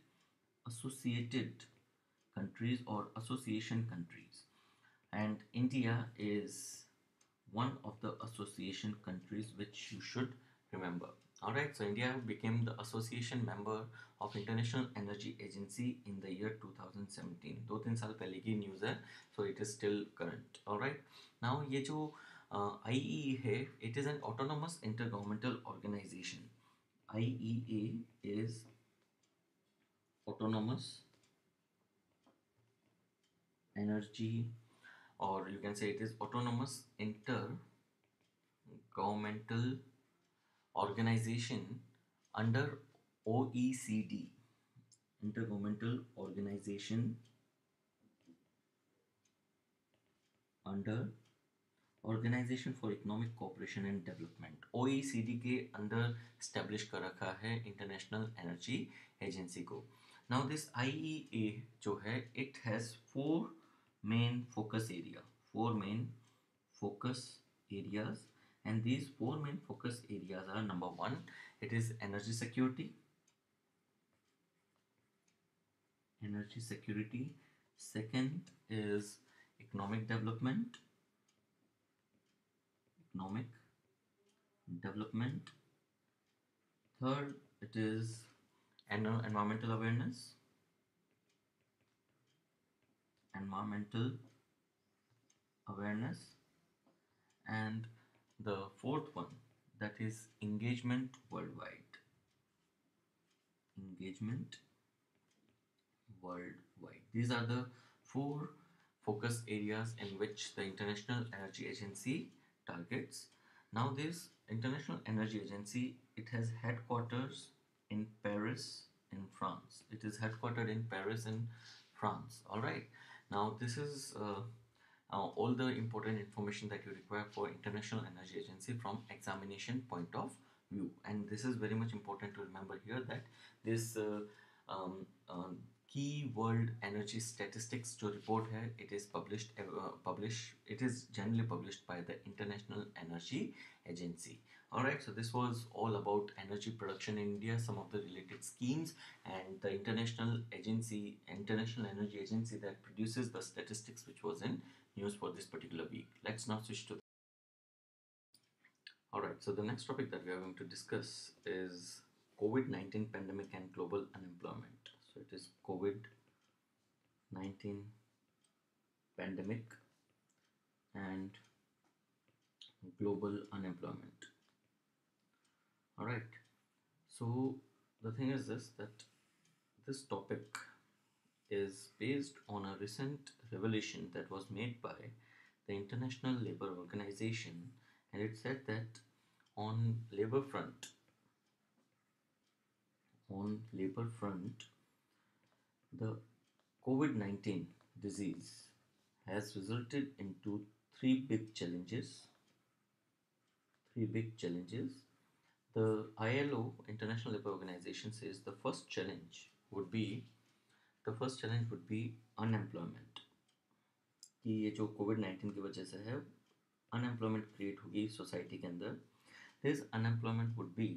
associated countries or association countries and India is one of the association countries which you should remember alright so India became the association member of International Energy Agency in the year 2017 दो तीन साल पहले की news है so it is still current alright now ये जो uh, IEA है it is an autonomous intergovernmental organization IEA is autonomous energy or you can say it is autonomous inter-governmental organization under OECD intergovernmental organization under organisation for economic cooperation and development O के अंदर establish कर रखा है international energy agency को now this I जो है it has four main focus area four main focus areas. And these four main focus areas are number one it is energy security. Energy security. Second is economic development. Economic development. Third it is environmental awareness environmental awareness. And the fourth one that is engagement worldwide. Engagement worldwide. These are the four focus areas in which the international energy agency targets. Now this international energy agency it has headquarters in paris in france. It is headquartered in paris in france. All right now this is uh, uh, all the important information that you require for International Energy Agency from examination point of view. And this is very much important to remember here that this uh, um, key world energy statistics to report here it is published uh, published it is generally published by the international energy agency all right so this was all about energy production in india some of the related schemes and the international agency international energy agency that produces the statistics which was in news for this particular week. Let's now switch to all right so the next topic that we are going to discuss is covid-19 pandemic and global unemployment. So it is covid-19 pandemic and global unemployment all right so the thing is this that this topic is based on a recent revelation that was made by the international labor organization and it said that on labor front on labor front the covid-19 disease has resulted into three big challenges three big challenges the ILO, International Labour Organization, says the first challenge would be the first challenge would be unemployment. कि ये जो Covid nineteen की वजह से है unemployment create होगी society के अंदर this unemployment would B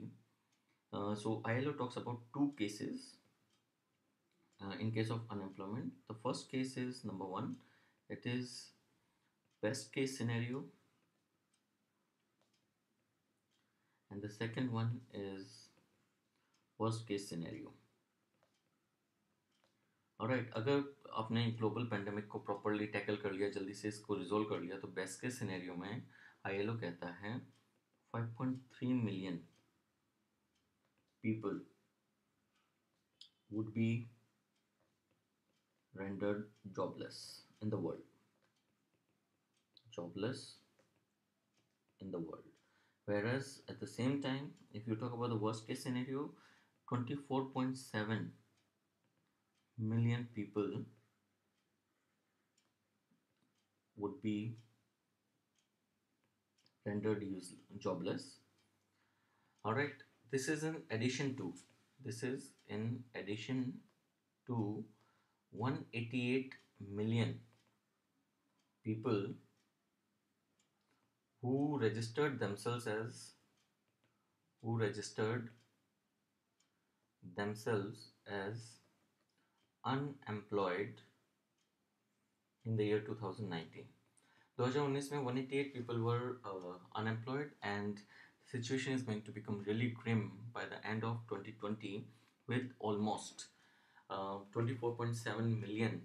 so ILO talks about two cases uh, in case of unemployment. The first case is number one, it is best case scenario and the second one is worst case scenario right right, अगर आपने global pandemic को properly tackle कर लिया जल्दी से इसको resolve कर लिया तो बेस्ट के सिनेरियो में आईएलओ कहता है 5.3 million people would be rendered jobless in the world jobless in the world whereas at the same time if you talk about the worst case scenario 24.7 million people would be rendered use jobless. All right this is in addition to this is in addition to 188 million people who registered themselves as who registered themselves as unemployed in the year 2019 2019 में 188 people were uh, unemployed and the situation is going to become really grim by the end of 2020 with almost uh, 24.7 million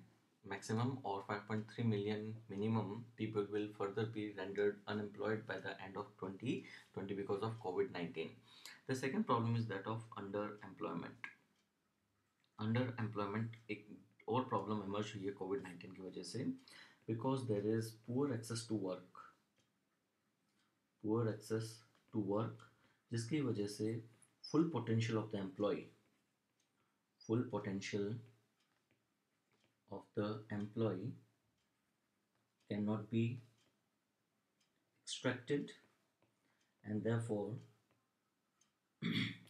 maximum or 5.3 million minimum people will further be rendered unemployed by the end of 2020 because of COVID-19. The second problem is that of underemployment. Underemployment एक और problem emerge हुई है Covid nineteen की वजह से because there is poor access to work poor access to work जिसकी वजह से full potential of the employ full potential of the employee cannot be extracted and therefore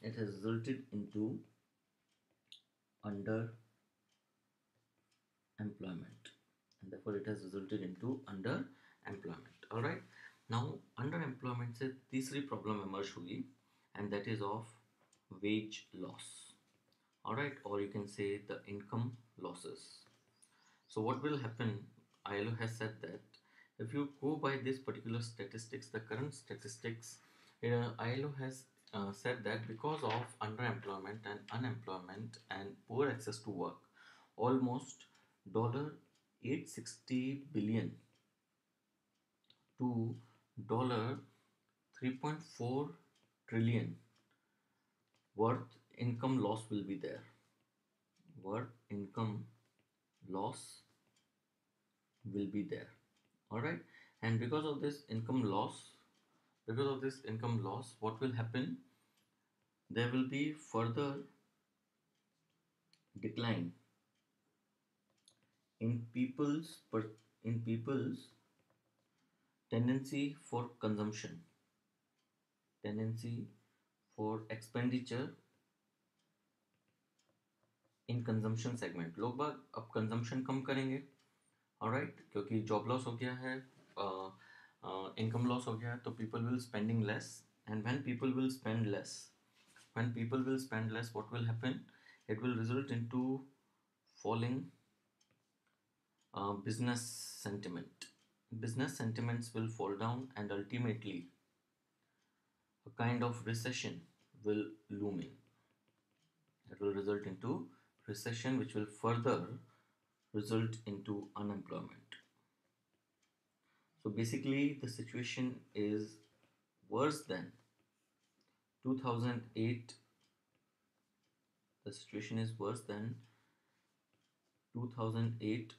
it has resulted into under employment and therefore it has resulted into under employment. All right. Now under employment se teesri problem emerge and that is of wage loss. All right. Or you can say the income losses so what will happen, ILO has said that if you go by this particular statistics, the current statistics, uh, ILO has uh, said that because of underemployment and unemployment and poor access to work, almost dollar 860 billion to dollar 3.4 trillion worth income loss will be there. Worth income loss will be there. All right and because of this income loss because of this income loss what will happen? There will be further decline in people's per, in people's tendency for consumption tendency for expenditure in consumption segment लोग बाग अब consumption कम करेंगे right क्योंकि job loss हो गया है income uh, loss हो गया है तो people will spending less and when people will spend less when people will spend less what will happen will result into falling uh, business sentiment business sentiments will fall down and ultimately a kind of recession will loom in it will result into recession which will further result into unemployment. So basically the situation is worse than 2008 the situation is worse than 2008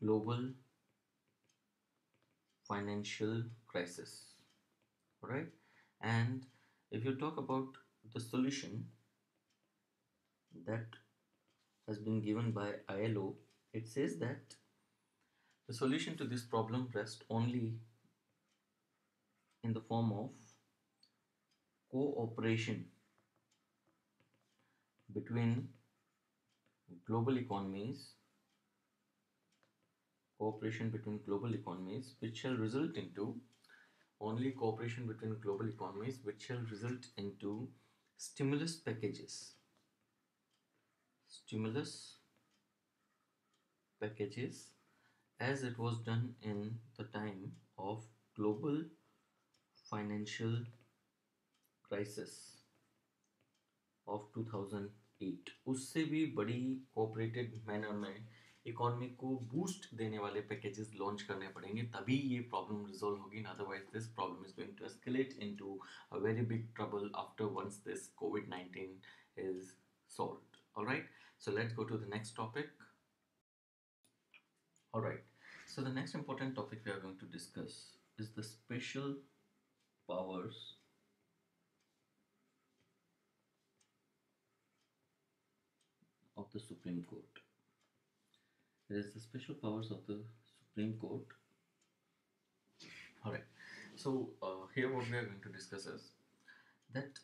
global financial crisis. Right and if you talk about the solution that has been given by ILO, it says that the solution to this problem rests only in the form of cooperation between global economies cooperation between global economies which shall result into only cooperation between global economies which shall result into stimulus packages stimulus packages as it was done in the time of global financial crisis of 2008 उससे भी बड़ी cooperated manner में economy को boost देने वाले packages launch करने पड़ेंगे, तभी ये प्रॉब्लम रिजोल्व होगी otherwise this problem is going to escalate into a very big trouble after once this COVID 19 is solved. All right So let's go to the next topic. Alright, so the next important topic we are going to discuss is the special powers of the Supreme Court. It is the special powers of the Supreme Court. Alright, so uh, here what we are going to discuss is that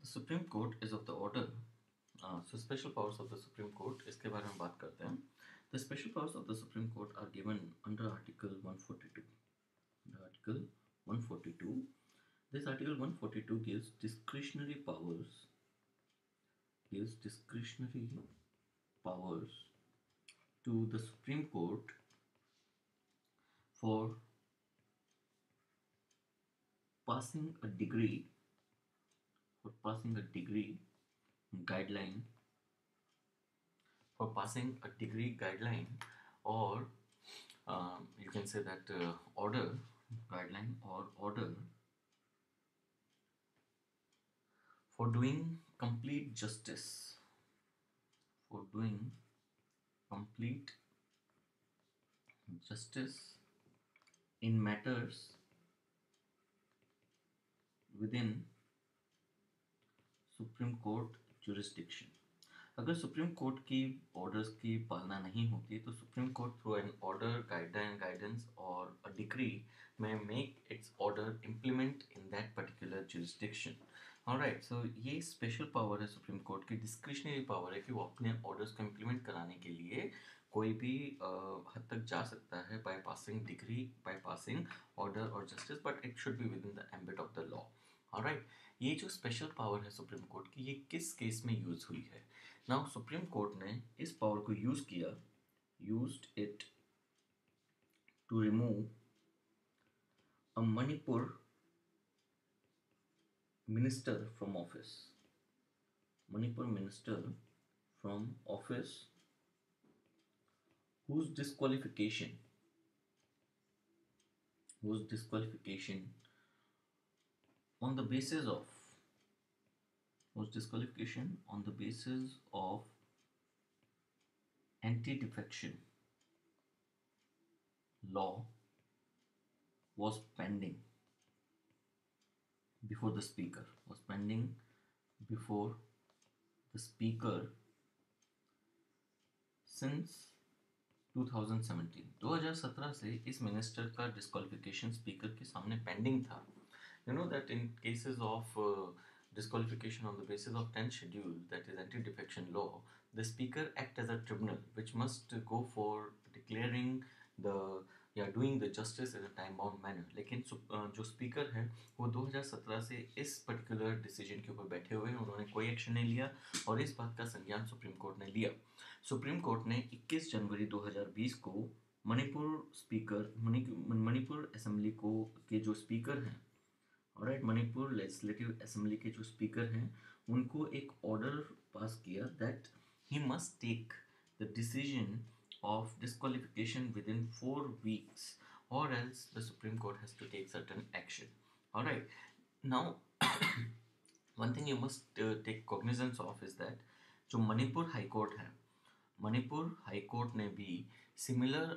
the Supreme Court is of the order. So special powers of the Supreme Court इसके बारे में बात करते हैं। The special powers of the Supreme Court are given under article 142 under article 142 this article 142 gives discretionary powers gives discretionary powers to the Supreme Court for passing a degree for passing a degree guideline for passing a decree guideline or um, you can say that uh, order guideline or order for doing complete justice for doing complete justice in matters within Supreme Court jurisdiction अगर Supreme Court की orders की पालना नहीं होती तो Supreme Court through an order guideline guidance और a degree में make its order implement in that particular jurisdiction right so ये स्पेशल पावर है सुप्रीम कोर्ट की डिस्क्रिशनरी पावर है कि वो अपने ऑर्डर्स को इम्प्लीमेंट कराने के लिए कोई भी uh, हद तक जा सकता है by passing degree by passing order और justice but it should be within the ambit of the law right ये जो स्पेशल पावर है सुप्रीम कोर्ट की, ये किस केस में यूज़ हुई है? नाउ सुप्रीम कोर्ट ने इस पावर को यूज़ किया use it to remove a Manipur minister from office Manipur minister from office whose disqualification whose disqualification on the basis of was disqualification on the basis of anti-defection law was pending before the speaker was pending before the speaker since 2017 2017 से इस minister का disqualification speaker के सामने pending था you know that in cases of uh, disqualification on the basis of 10th schedule that is anti-defection law the speaker act as a tribunal which must go for declaring the या doing the justice in a time bound manner लेकिन जो speaker हैं वो 2017 से इस particular decision के ऊपर बैठे हुए हैं उन्होंने कोई एक्शन नहीं लिया और इस बात का संज्ञान सुप्रीम कोर्ट ने लिया सुप्रीम कोर्ट ने 21 जनवरी 2020 को मणिपुर स्पीकर मणिपुर असेंबली को के जो स्पीकर हैं और एट मणिपुर लेजिस्लेटिव असेंबली के जो स्पीकर हैं, उनको एक ऑर्डर पास किया that he must take the decision of disqualification within four weeks और else the Supreme Court has to take certain action और right now one thing you must take cognizance of is that जो Manipur high court है, Manipur high court ने भी similar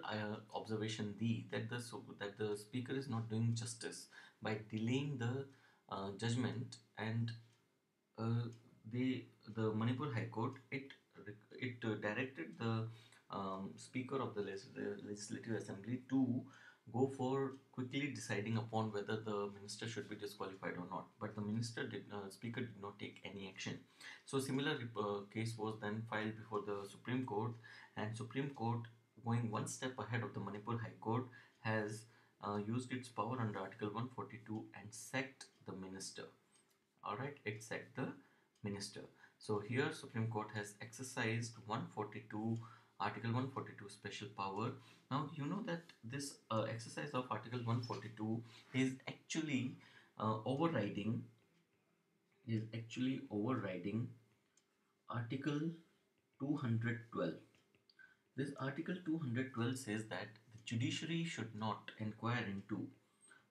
observation the that that the speaker is not doing justice by delaying the uh, judgment and uh, they the Manipur High Court it it uh, directed the um, Speaker of the, legis- the Legislative Assembly to go for quickly deciding upon whether the minister should be disqualified or not. But the minister did, uh, Speaker did not take any action. So similar uh, case was then filed before the Supreme Court, and Supreme Court, going one step ahead of the Manipur High Court, has used its power under Article 142 and sacked the minister. All right, it sacked the minister. So here Supreme Court has exercised 142 Article 142 special power. Now you know that this uh, exercise of Article 142 is actually uh, overriding is actually overriding Article 212. This Article 212 says that judiciary should not inquire into.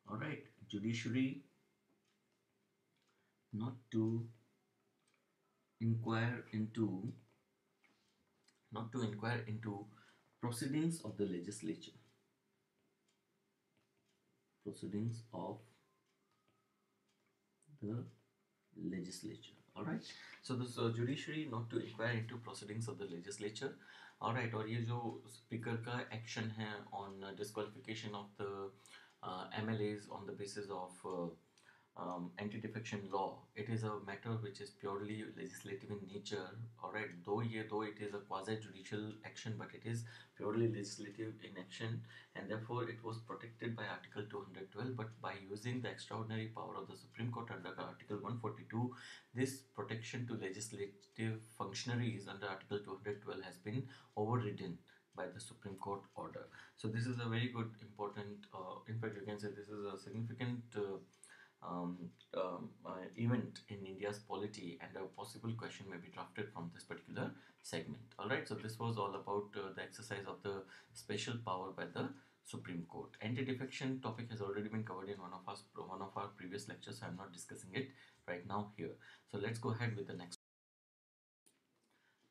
All right, judiciary not to inquire into not to inquire into proceedings of the legislature. Proceedings of the legislature. All right so this uh, judiciary not to inquire into proceedings of the legislature और right और ये जो speaker का action है on disqualification of the M L As on the basis of um, anti-defection law it is a matter which is purely legislative in nature all right though yeah, though it is a quasi-judicial action but it is purely legislative in action and therefore it was protected by article 212 but by using the extraordinary power of the supreme court under article 142 this protection to legislative functionaries under article 212 has been overridden by the Supreme Court order. So this is a very good important, uh, in fact you can say this is a significant uh, um, um, uh, event in India's polity and a possible question may be drafted from this particular segment. Alright, so this was all about uh, the exercise of the special power by the Supreme Court. Anti-defection topic has already been covered in one of our one of our previous lectures. So I'm not discussing it right now here. So let's go ahead with the next.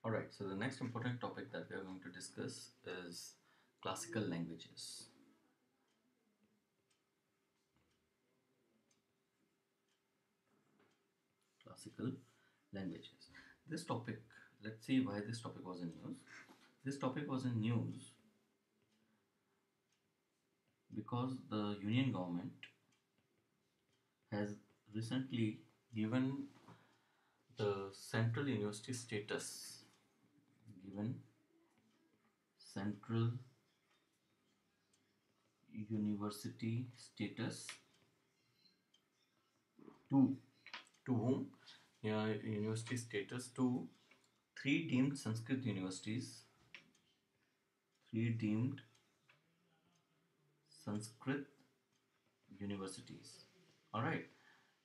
Alright, so the next important topic that we are going to discuss is classical languages. Classical languages. This topic, let's see why this topic was in news. This topic was in news because the union government has recently given the central university status given central university status to to whom uh, university status to three deemed Sanskrit universities, three deemed Sanskrit universities. All right,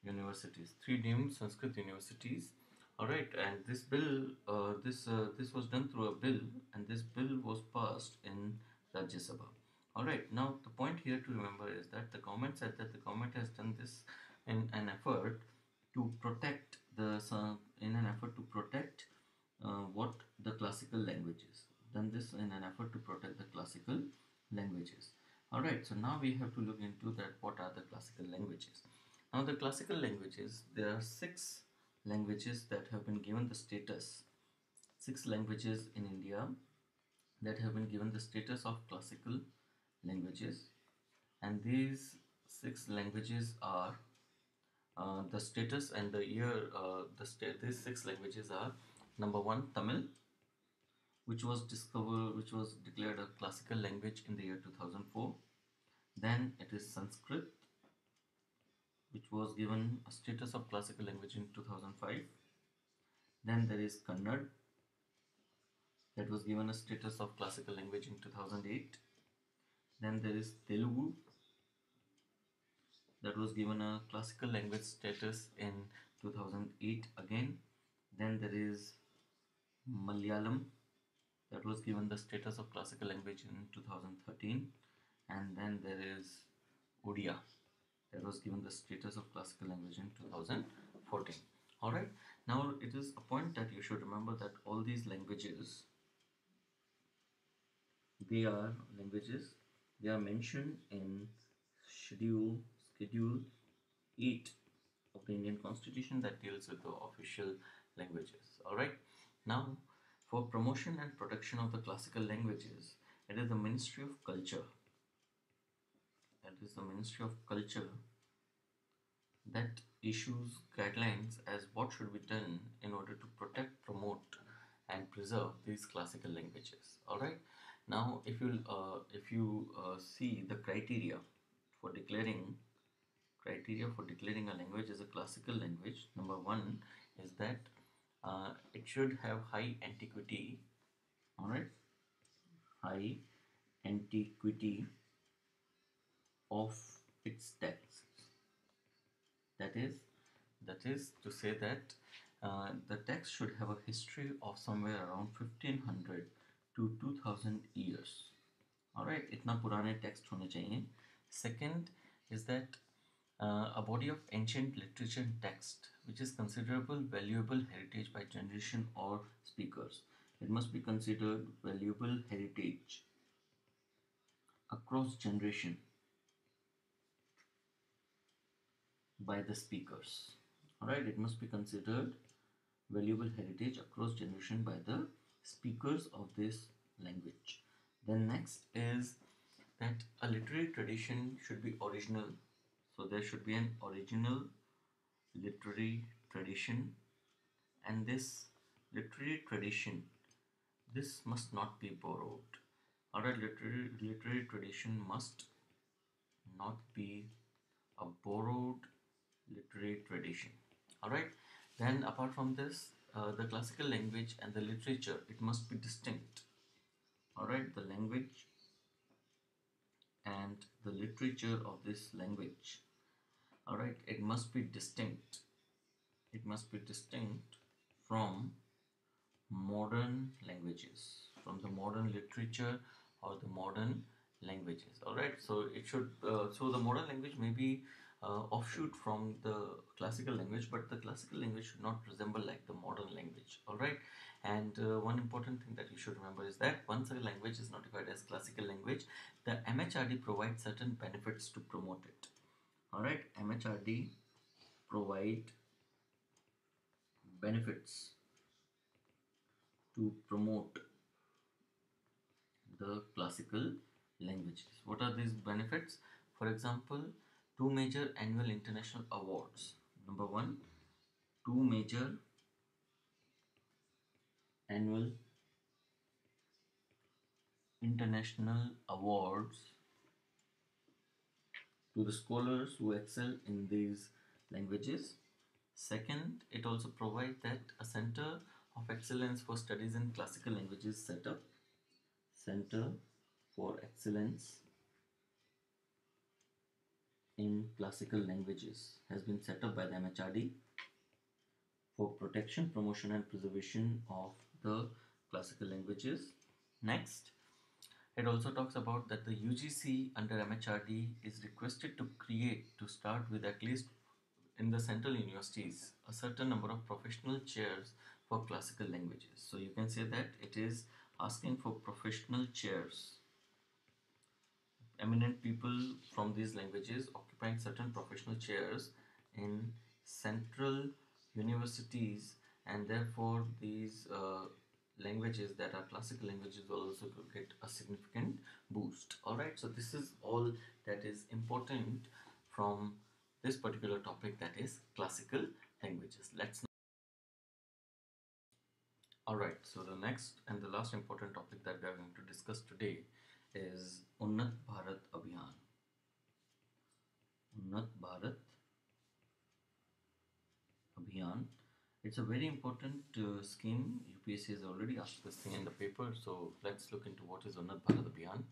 universities, three deemed Sanskrit universities. All right, and this bill, uh, this uh, this was done through a bill, and this bill was passed in Rajya Sabha. All right, now the point here to remember is that the government said that the government has done this in an effort to protect the in an effort to protect uh, what the classical languages done this in an effort to protect the classical languages. All right so now we have to look into that what are the classical languages. Now the classical languages there are six languages that have been given the status six languages in india that have been given the status of classical languages. And these six languages are uh, the status and the year uh, the these six languages are number one Tamil which was discovered which was declared a classical language in the year 2004 then it is Sanskrit which was given a status of classical language in 2005 then there is Kannada that was given a status of classical language in 2008 then there is Telugu that was given a classical language status in 2008 again. Then there is Malayalam that was given the status of classical language in 2013 and then there is Odia that was given the status of classical language in 2014 alright now it is a point that you should remember that all these languages they are languages they are mentioned in schedule Schedule 8 of the Indian Constitution that deals with the official languages. Alright, now for promotion and protection of the classical languages, it is the Ministry of Culture. That is the Ministry of Culture that issues guidelines as what should be done in order to protect, promote, and preserve these classical languages. All right. Now, if you uh, if you uh, see the criteria for declaring criteria for declaring a language as a classical language number one is that uh, it should have high antiquity all right high antiquity of its text that is that is to say that uh, the text should have a history of somewhere around 1500 to 2000 years. All right itna purane text hone second is that uh, a body of ancient literature and text which is considerable valuable heritage by generation or speakers. It must be considered valuable heritage across generation by the speakers. All right it must be considered valuable heritage across generation by the speakers of this language. Then next is that a literary tradition should be original so there should be an original literary tradition. And this literary tradition this must not be borrowed. Alright literary literary tradition must not be a borrowed literary tradition. All right? Then apart from this uh, the classical language and the literature it must be distinct. All right? The language and the literature of this language. All right it must be distinct. It must be distinct from modern languages from the modern literature or the modern languages. All right so it should uh, so the modern language may be uh, offshoot from the classical language but the classical language should not resemble like the modern language all right? And uh, one important thing that you should remember is that once a language is notified as classical language. The mhrd provides certain benefits to promote it all right? Mhrd provide benefits to promote the classical languages. What are these benefits? For example two major annual international awards. Number one two major annual international awards to the scholars who excel in these languages. Second it also provides that a center of excellence for studies in classical languages set up. Center for excellence in classical languages has been set up by the MHRD for protection, promotion and preservation of the classical languages. Next, it also talks about that the UGC under MHRD is requested to create to start with at least in the central universities a certain number of professional chairs for classical languages. So you can say that it is asking for professional chairs eminent people from these languages occupying certain professional chairs in central universities and therefore these uh, languages that are classical languages will also get a significant boost. All right so this is all that is important from this particular topic that is classical languages. Let's all right so the next and the last important topic that we are going to discuss today is Unnat Bharat Abhiyan. Unnat Bharat Abhiyan. It's a very important uh, scheme. UPSC has already asked this thing in the paper, so let's look into what is Unnat Bharat Abhiyan.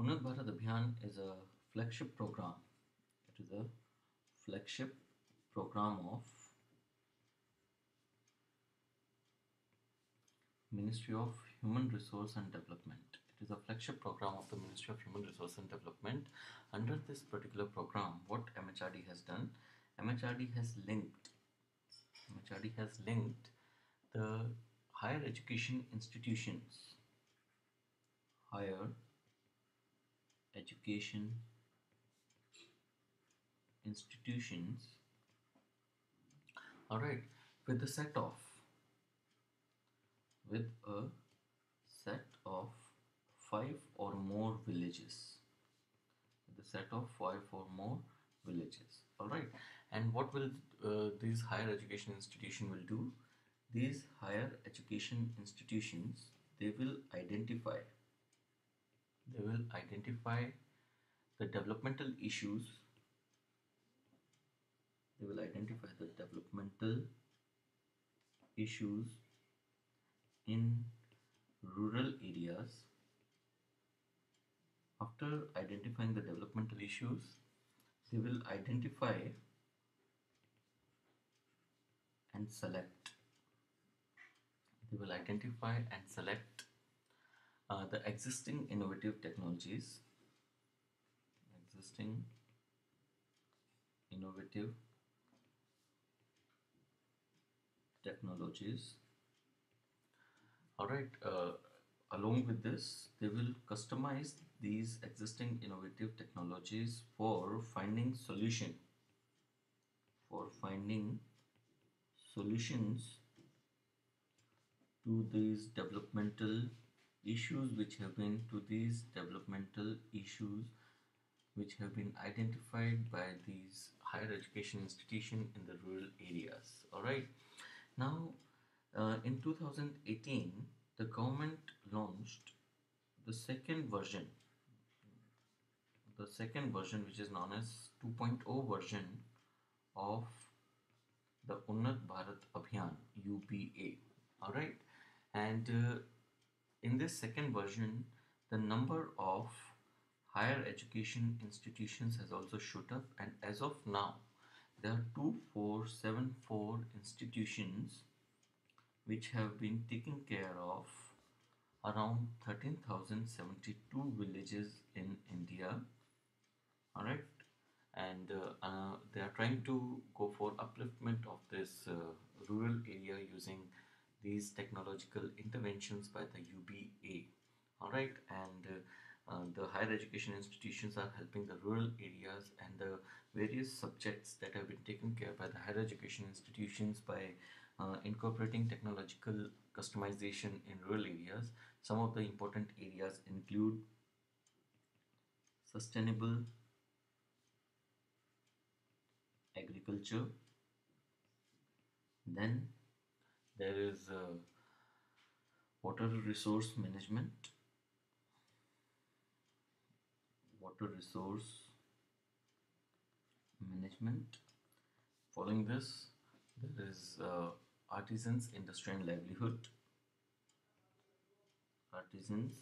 Unnat Bharat Abhiyan is a flagship program. It is a flagship program of Ministry of Human Resource and Development. It is a flagship program of the Ministry of Human Resource and Development. Under this particular program, what MHRD has done, MHRD has linked, MHRD has linked the higher education institutions, higher education institutions, all right, with the set of, with a set of five or more villages. The set of five or more villages. All right. And what will uh, these higher education institution will do? These higher education institutions they will identify they will identify the developmental issues. They will identify the developmental issues in rural areas after identifying the developmental issues, they will identify and select. They will identify and select uh, the existing innovative technologies, existing innovative technologies All right. Uh, along with this, they will customize these existing innovative technologies for finding solution for finding solutions to these developmental issues which have been to these developmental issues which have been identified by these higher education institution in the rural areas. All right. Now uh, in 2018 the government launched the second version the second version which is known as 2.0 version of the Unnat Bharat Abhiyan UBA all right? And uh, in this second version the number of higher education institutions has also shot up. And as of now there are 2474 institutions which have been taken care of around 13,072 villages in India. Alright? And uh, uh, they are trying to go for upliftment of this uh, rural area using these technological interventions by the UBA. All right, and uh, the higher education institutions are helping the rural areas and the various subjects that have been taken care by the higher education institutions by uh, incorporating technological customization in rural areas. Some of the important areas include sustainable agriculture, then there is uh, water resource management water resource management. Following this there is uh, artisans industry and livelihood. Artisans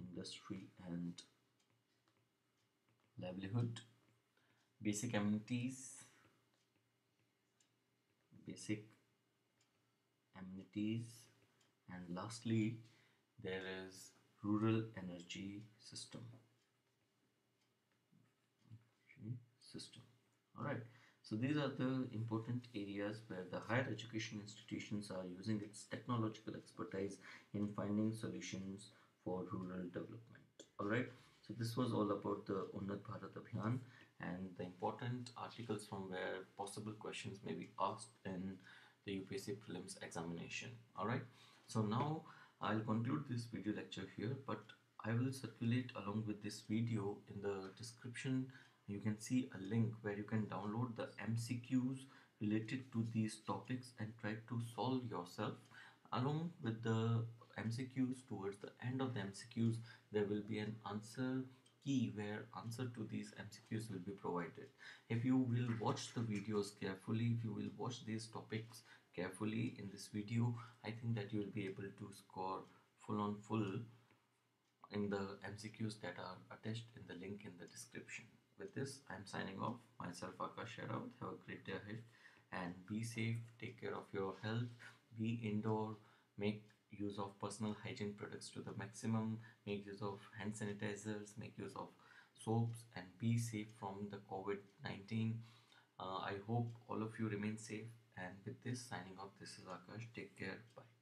industry and livelihood. Basic amenities. Basic amenities. And lastly there is rural energy system. System. All right. So these are the important areas where the higher education institutions are using its technological expertise in finding solutions for rural development. All right. So this was all about the Unnat Bharat Abhiyan and the important articles from where possible questions may be asked in the UPSC prelims examination. Alright so now I'll conclude this video lecture here but I will circulate along with this video in the description you can see a link where you can download the MCQs related to these topics and try to solve yourself along with the MCQs towards the end of the MCQs there will be an answer key where answer to these MCQs will be provided. If you will watch the videos carefully, if you will watch these topics carefully in this video, I think that you will be able to score full on full in the MCQs that are attached in the link in the description. With this, I am signing off. Myself Akash Sherawat. Have a great day ahead and be safe. Take care of your health. Be indoor. Make use of personal hygiene products to the maximum make use of hand sanitizers make use of soaps and be safe from the covid-19 uh, i hope all of you remain safe and with this signing off this is akash. Take care. Bye